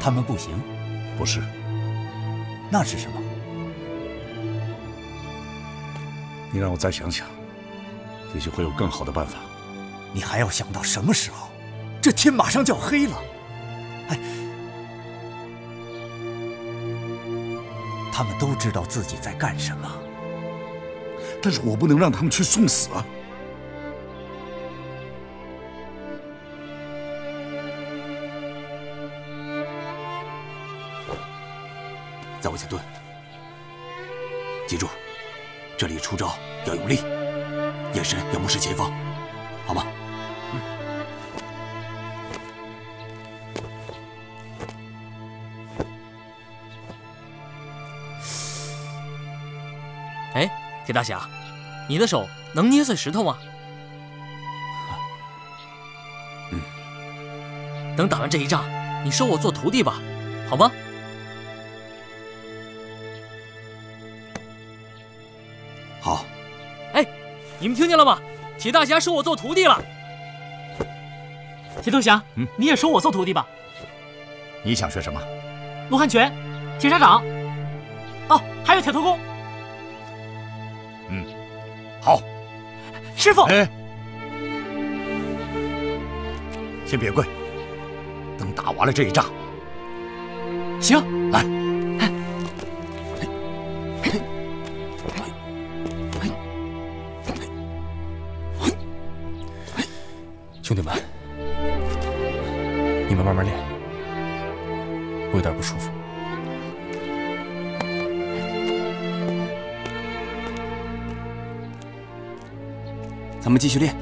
他们不行？不是。那是什么？你让我再想想，也许会有更好的办法。你还要想到什么时候？这天马上就要黑了。哎，他们都知道自己在干什么，但是我不能让他们去送死啊！在位下蹲，记住，这里出招要用力，眼神要目视前方，好吗？哎，铁大侠，你的手能捏碎石头吗？嗯。等打完这一仗，你收我做徒弟吧，好吗？你们听见了吗？铁大侠收我做徒弟了。铁头侠，嗯你也收我做徒弟吧？你想学什么？罗汉拳、铁砂掌，哦，还有铁头功。嗯，好。师傅，哎，先别跪，等打完了这一仗。行，来。兄弟们，你们慢慢练，我有点不舒服。咱们继续练，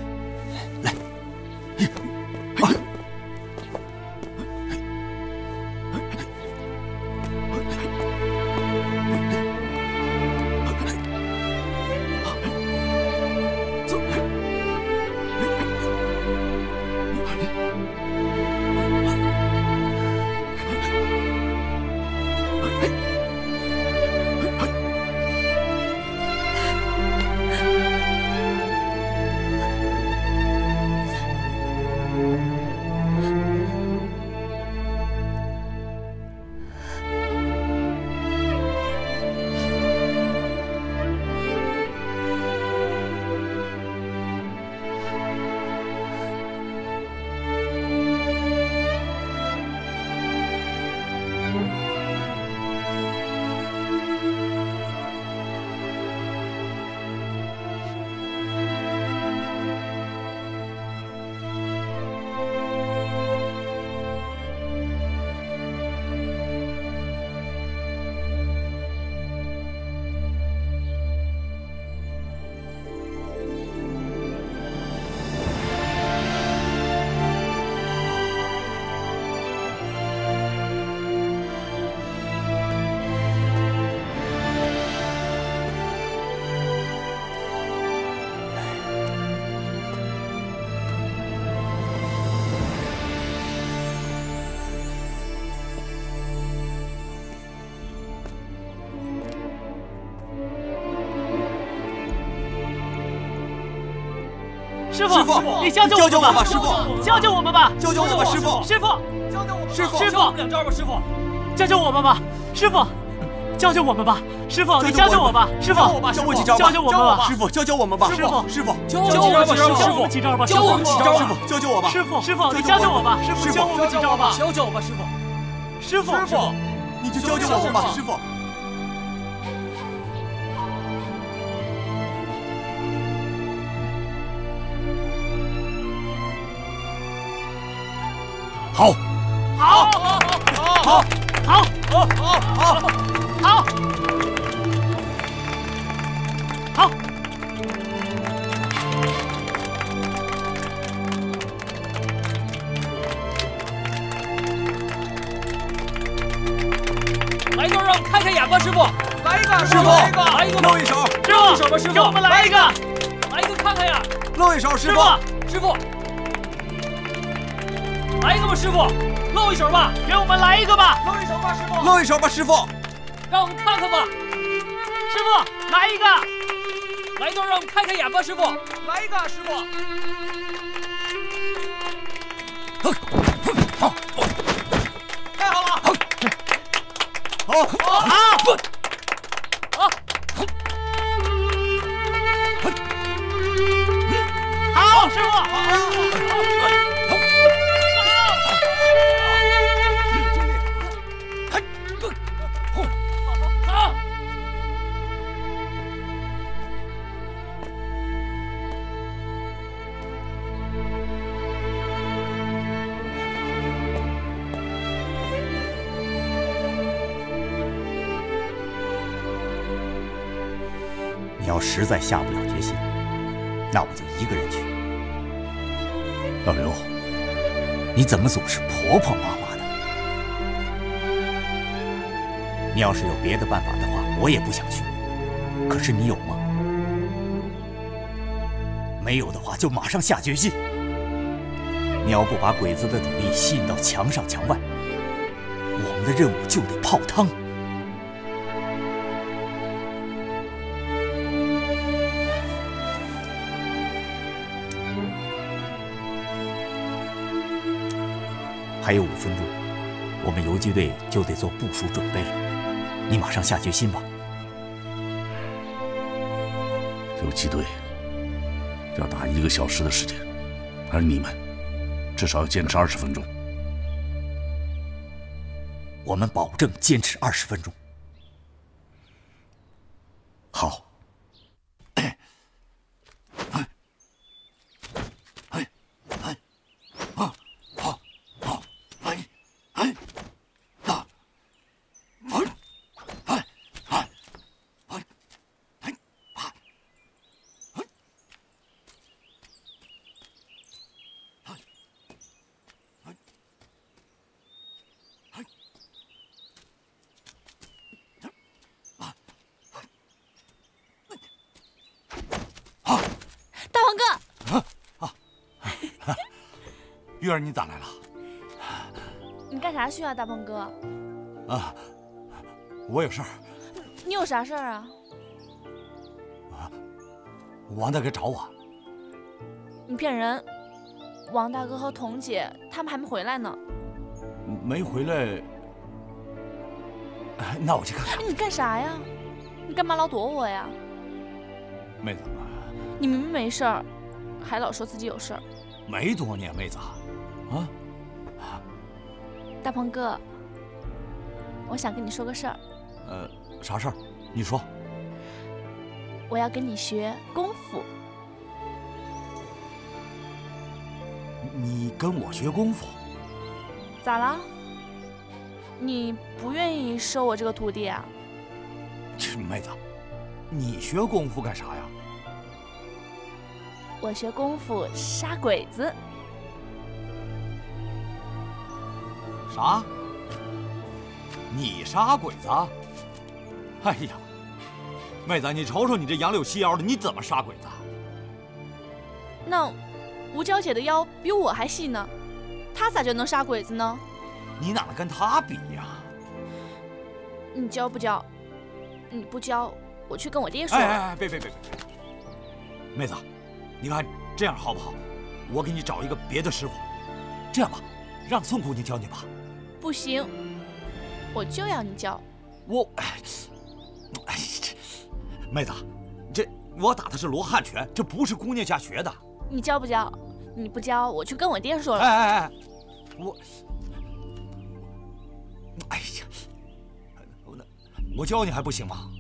你教教教教我吧师傅。教教我们吧，教教我吧师傅。师傅，教教我师傅，师傅。教我们两招吧，师傅，教教我们吧，师傅，教教我们吧，师傅，你教教我吧，师傅，教我几招吧，教教我们吧，师傅，教教我们吧，师傅，师傅，教我们几招吧，师傅，几招吧，教我们几招吧，师傅，教教我吧，师傅，师傅，你教教我吧，师傅，教我们几招吧，教教我吧，师傅，师傅，师傅，你就教教我们吧，师傅。傅。来一个，师傅，来一个，来一个，露一手，露一手吧，师傅。给我们来一个，来一个。看看呀。露一手，师傅，师傅，来一个吧，师傅，露一手吧，给我们来一个吧，露一手吧，师傅，露一手吧，师傅，让我们看看吧，师傅，来一个，来一段让我们开开眼吧，师傅，来一个，师傅。哦，啊，实在下不了决心，那我就一个人去。老刘，你怎么总是婆婆妈妈的？你要是有别的办法的话，我也不想去。可是你有吗？没有的话，就马上下决心。你要不把鬼子的努力吸引到墙上墙外，我们的任务就得泡汤。还有五分钟，我们游击队就得做部署准备了。你马上下决心吧。游击队要打一个小时的时间，而你们至少要坚持二十分钟。我们保证坚持二十分钟。儿，你咋来了？你干啥去啊，大鹏哥？啊，我有事儿，你有啥事儿啊？啊王大哥找我。你骗人！王大哥和童姐他们还没回来呢。没回来，哎那我去看看。你干啥呀？你干嘛老躲我呀？妹子，你明明没事儿，还老说自己有事儿。没躲你，妹子。啊，大鹏哥，我想跟你说个事儿。呃，啥事儿？你说。我要跟你学功夫。你跟我学功夫？咋了？你不愿意收我这个徒弟啊？这妹子，你学功夫干啥呀？我学功夫杀鬼子。啥？你杀鬼子？哎呀，妹子，你瞅瞅你这杨柳细腰的，你怎么杀鬼子？那吴娇姐的腰比我还细呢，她咋就能杀鬼子呢？你哪能跟她比呀？你教不教？你不教，我去跟我爹说。哎哎哎，别别别别别！妹子，你看这样好不好？我给你找一个别的师傅。这样吧，让宋姑娘教你吧。不行，我就要你教。我，哎，哎，这妹子，这我打的是罗汉拳，这不是姑娘家学的。你教不教？你不教，我去跟我爹说了。哎哎哎，我，哎呀，我我教你还不行吗？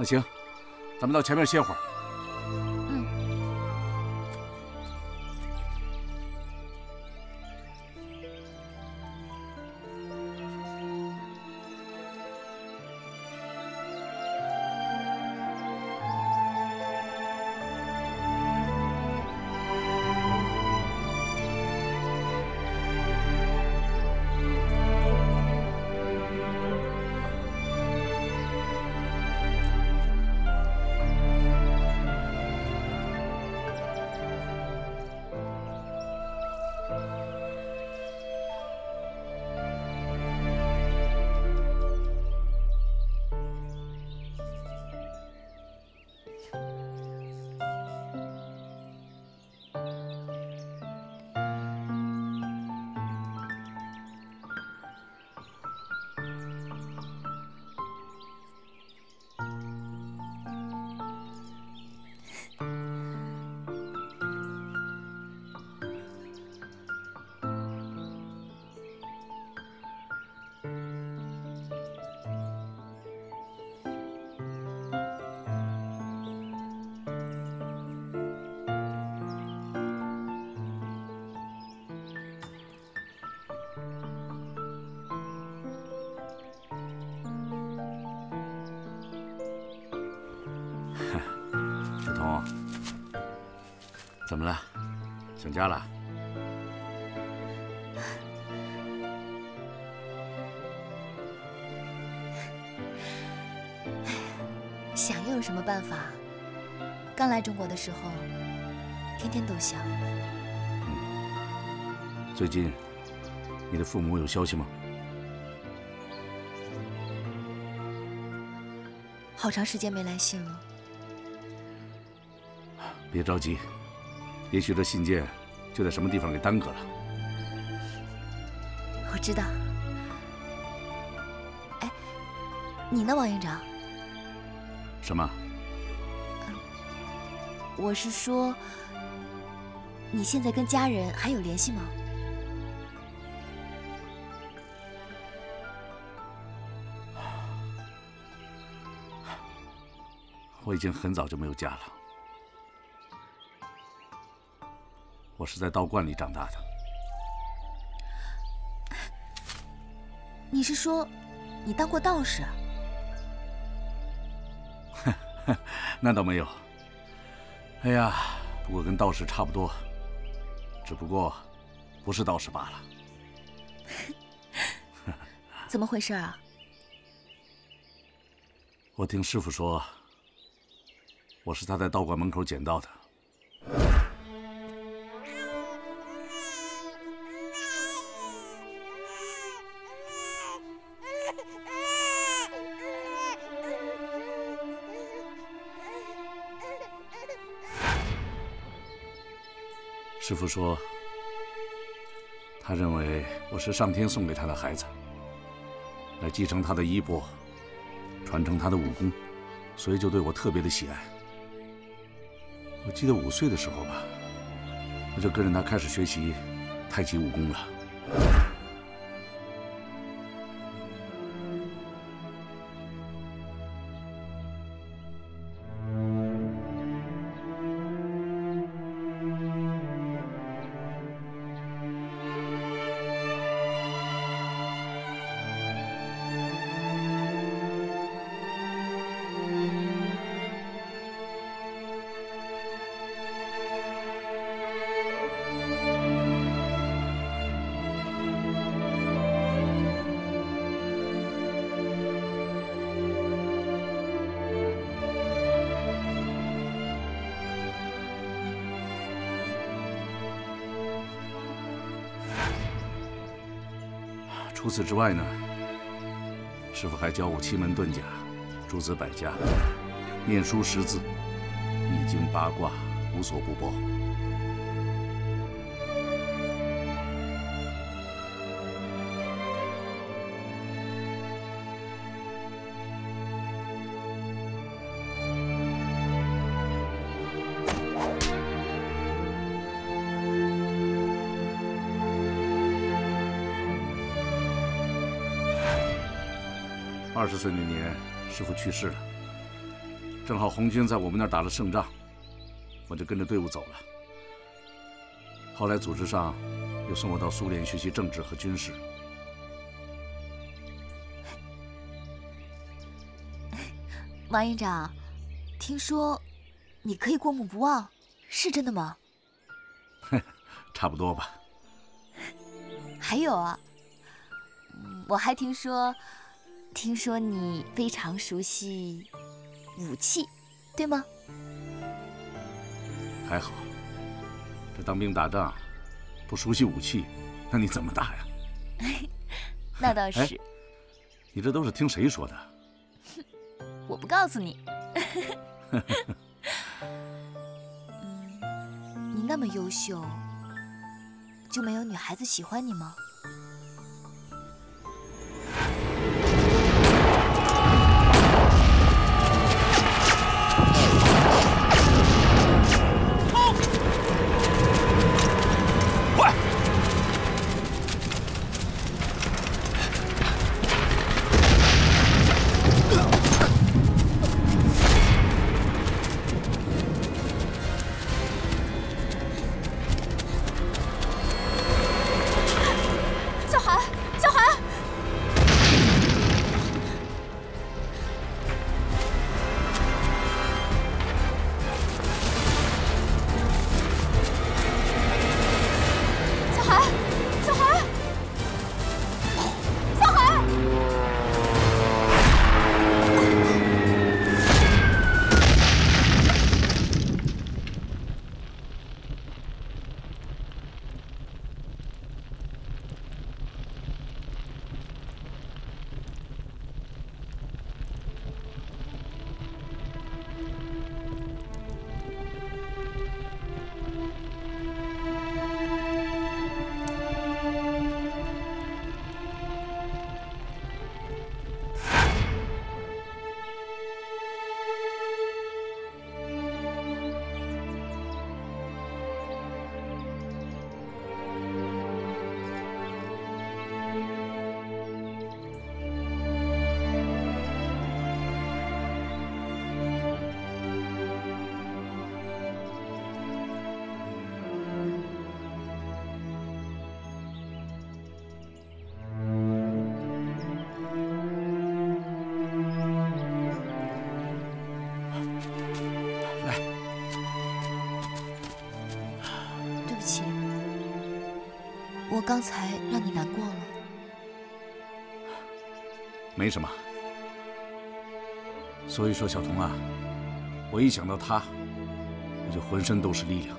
那行，咱们到前面歇会儿。怎么了？想家了？想又有什么办法？刚来中国的时候，天天都想。最近，你的父母有消息吗？好长时间没来信了。别着急，也许这信件就在什么地方给耽搁了。我知道。哎，你呢，王营长？什么？我是说，你现在跟家人还有联系吗？我已经很早就没有家了。我是在道观里长大的。你是说，你当过道士？那倒没有。哎呀，不过跟道士差不多，只不过不是道士罢了。怎么回事啊？我听师傅说，我是他在道观门口捡到的。师傅说，他认为我是上天送给他的孩子，来继承他的衣钵，传承他的武功，所以就对我特别的喜爱。我记得五岁的时候吧，我就跟着他开始学习太极武功了。除此之外呢，师傅还教我七门遁甲、诸子百家、念书识字、易经八卦，无所不包。岁那年，师傅去世了，正好红军在我们那儿打了胜仗，我就跟着队伍走了。后来组织上又送我到苏联学习政治和军事。王营长，听说你可以过目不忘，是真的吗？差不多吧。还有啊，我还听说。听说你非常熟悉武器，对吗？还好，这当兵打仗，不熟悉武器，那你怎么打呀？那倒是。你这都是听谁说的？我不告诉你。你那么优秀，就没有女孩子喜欢你吗？我刚才让你难过了。没什么。所以说，小童啊，我一想到他，我就浑身都是力量。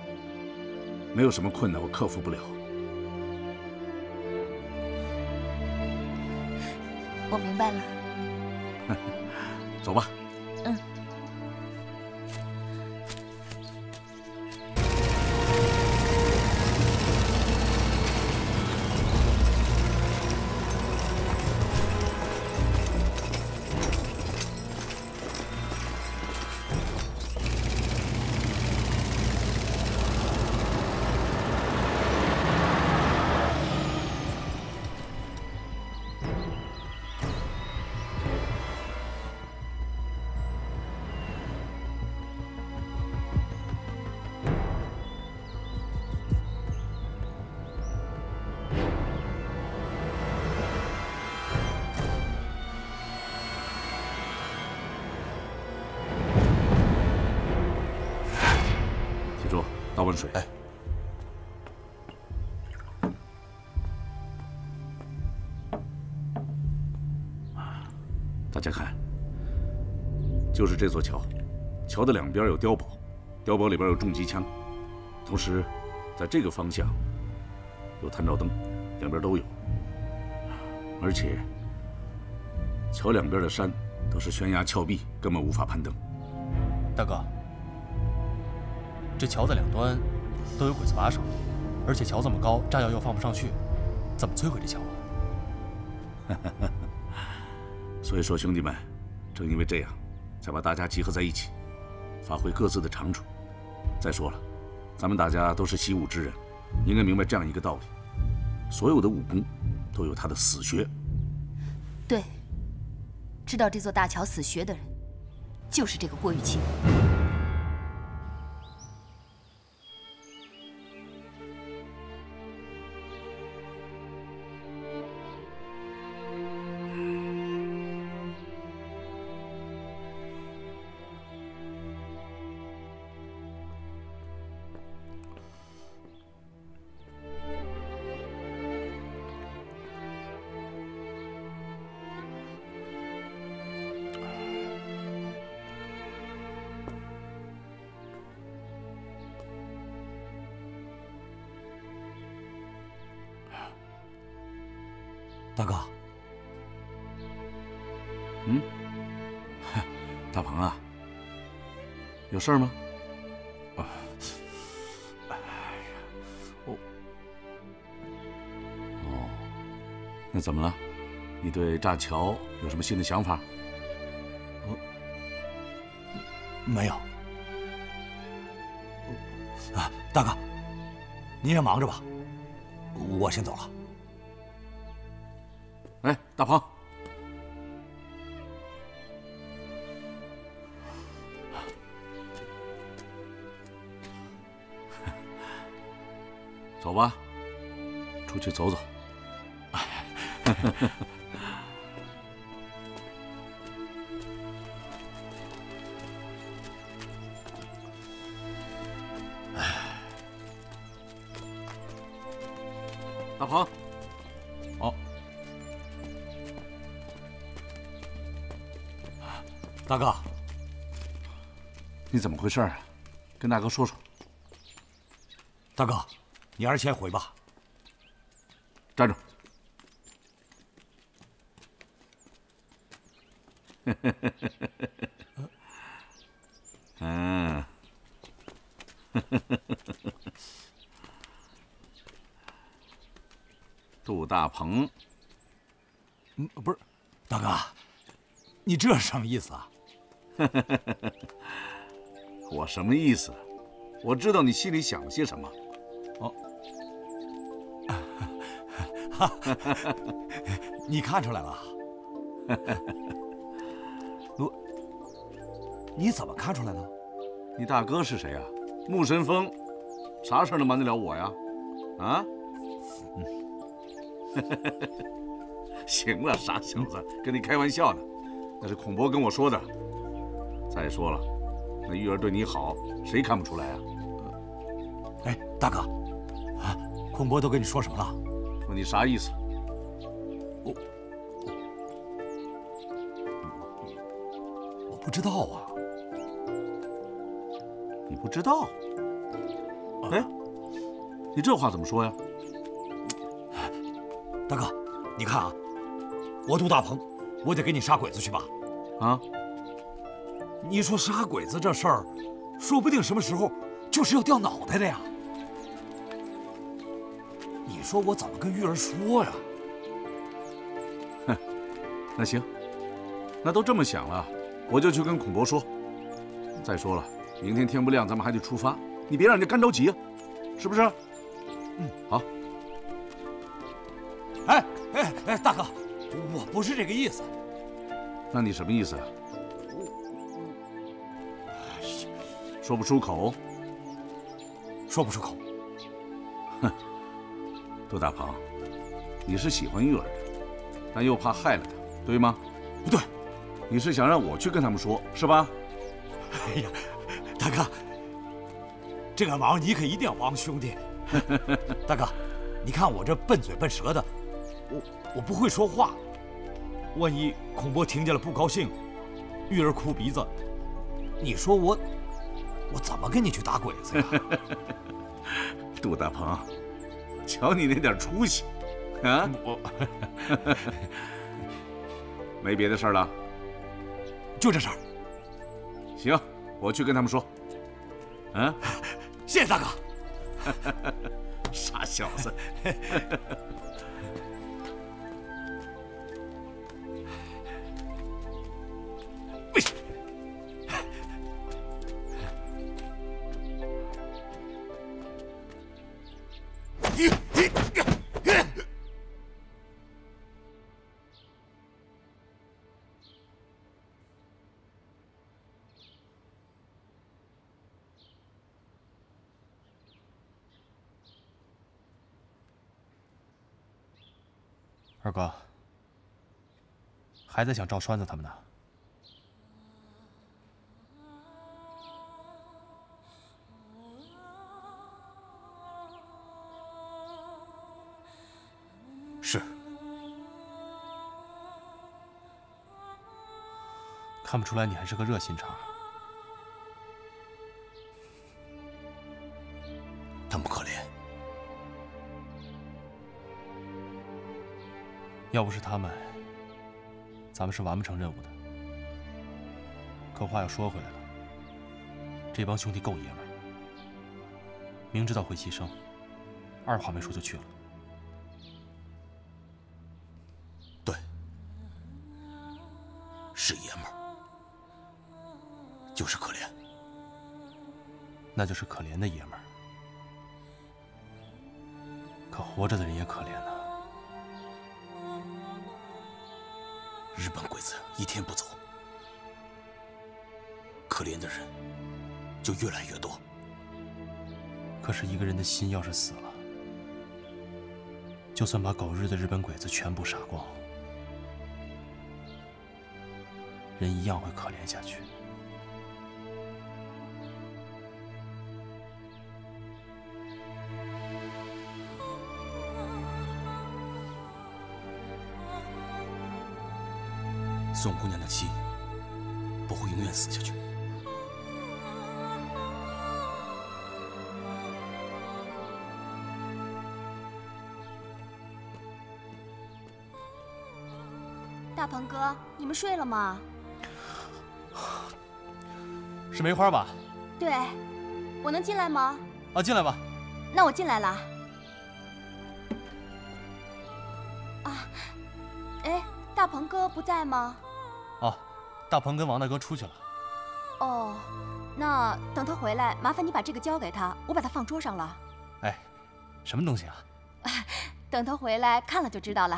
没有什么困难我克服不了。我明白了。这座桥，桥的两边有碉堡，碉堡里边有重机枪，同时，在这个方向有探照灯，两边都有。而且，桥两边的山都是悬崖峭壁，根本无法攀登。大哥，这桥的两端都有鬼子把守，而且桥这么高，炸药又放不上去，怎么摧毁这桥啊？所以说，兄弟们，正因为这样，才把大家集合在一起，发挥各自的长处。再说了，咱们大家都是习武之人，应该明白这样一个道理：所有的武功都有他的死穴。对，知道这座大桥死穴的人，就是这个郭玉清。有事吗？啊，哎呀，我，哦，那怎么了？你对炸桥有什么新的想法？没有。啊，大哥，你也忙着吧，我先走了。事儿？跟大哥说说。大哥，你还是先回吧。站住！嗯，杜大鹏，嗯，不是，大哥，你这是什么意思啊？我什么意思？我知道你心里想些什么。哦，哈，你看出来了？我，你怎么看出来的？你大哥是谁啊？穆神风，啥事能瞒得了我呀？啊？行了，傻小子，跟你开玩笑呢，那是孔伯跟我说的。再说了，那玉儿对你好，谁看不出来啊？哎，大哥，啊，孔伯都跟你说什么了？说你啥意思？我我不知道啊。你不知道？哎，你这话怎么说呀？大哥，你看啊，我杜大鹏，我得给你杀鬼子去吧？啊？你说杀鬼子这事儿，说不定什么时候就是要掉脑袋的呀。你说我怎么跟玉儿说呀？哼，那行，那都这么想了，我就去跟孔伯说。再说了，明天天不亮咱们还得出发，你别让人家干着急啊，是不是？嗯，好。哎哎哎，大哥，我不是这个意思。那你什么意思啊？说不出口，说不出口。哼，杜大鹏，你是喜欢玉儿的，但又怕害了她，对吗？不对，你是想让我去跟他们说，是吧？哎呀，大哥，这个忙你可一定要帮兄弟。大哥，你看我这笨嘴笨舌的，我我不会说话，万一孔伯听见了不高兴，玉儿哭鼻子，你说我我怎么跟你去打鬼子呀？杜大鹏，瞧你那点出息，啊！我 没别的事儿了，就这事儿。行，我去跟他们说。嗯，谢谢大哥。傻小子。二哥，还在想赵栓子他们呢？是。看不出来你还是个热心肠。要不是他们，咱们是完不成任务的。可话又说回来了，这帮兄弟够爷们，明知道会牺牲，二话没说就去了。对，是爷们儿，就是可怜。那就是可怜的爷们儿。可活着的人也可怜呐。日本鬼子一天不走，可怜的人就越来越多。可是一个人的心要是死了，就算把狗日的日本鬼子全部杀光，人一样会可怜下去。宋姑娘的心不会永远死下去。大鹏哥，你们睡了吗？是梅花吧？对，我能进来吗？啊，进来吧。那我进来了。啊，哎，大鹏哥不在吗？哦，大鹏跟王大哥出去了。哦，那等他回来，麻烦你把这个交给他，我把它放桌上了。哎，什么东西啊？等他回来看了就知道了。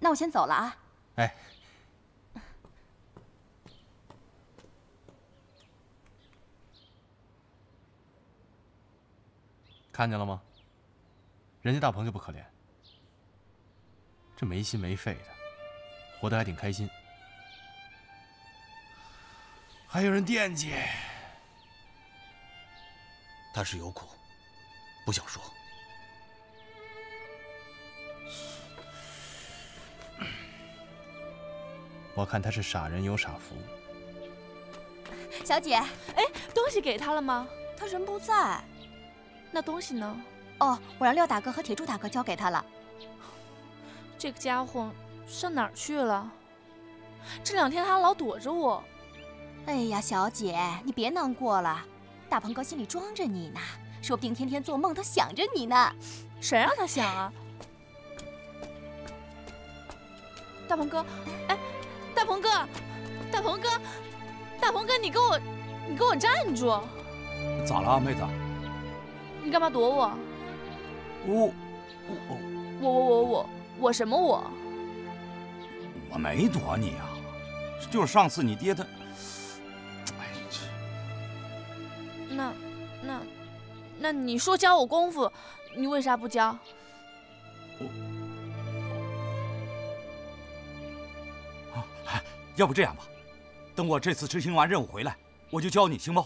那我先走了啊。哎，看见了吗？人家大鹏就不可怜，这没心没肺的，活得还挺开心，还有人惦记？他是有苦不想说。我看他是傻人有傻福。小姐哎东西给他了吗？他人不在。那东西呢？哦我让廖大哥和铁柱大哥交给他了。这个家伙上哪儿去了？这两天他老躲着我。哎呀，小姐，你别难过了，大鹏哥心里装着你呢，说不定天天做梦都想着你呢。谁让他想啊？大鹏哥，哎，大鹏哥，大鹏哥，大鹏哥，你给我，你给我站住！咋了，妹子？你干嘛躲我？我，我，我，我，我，我，我什么我？我没躲你啊，就是上次你爹他，那，那，那你说教我功夫，你为啥不教？要不这样吧，等我这次执行完任务回来，我就教你，行不？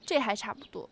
这还差不多。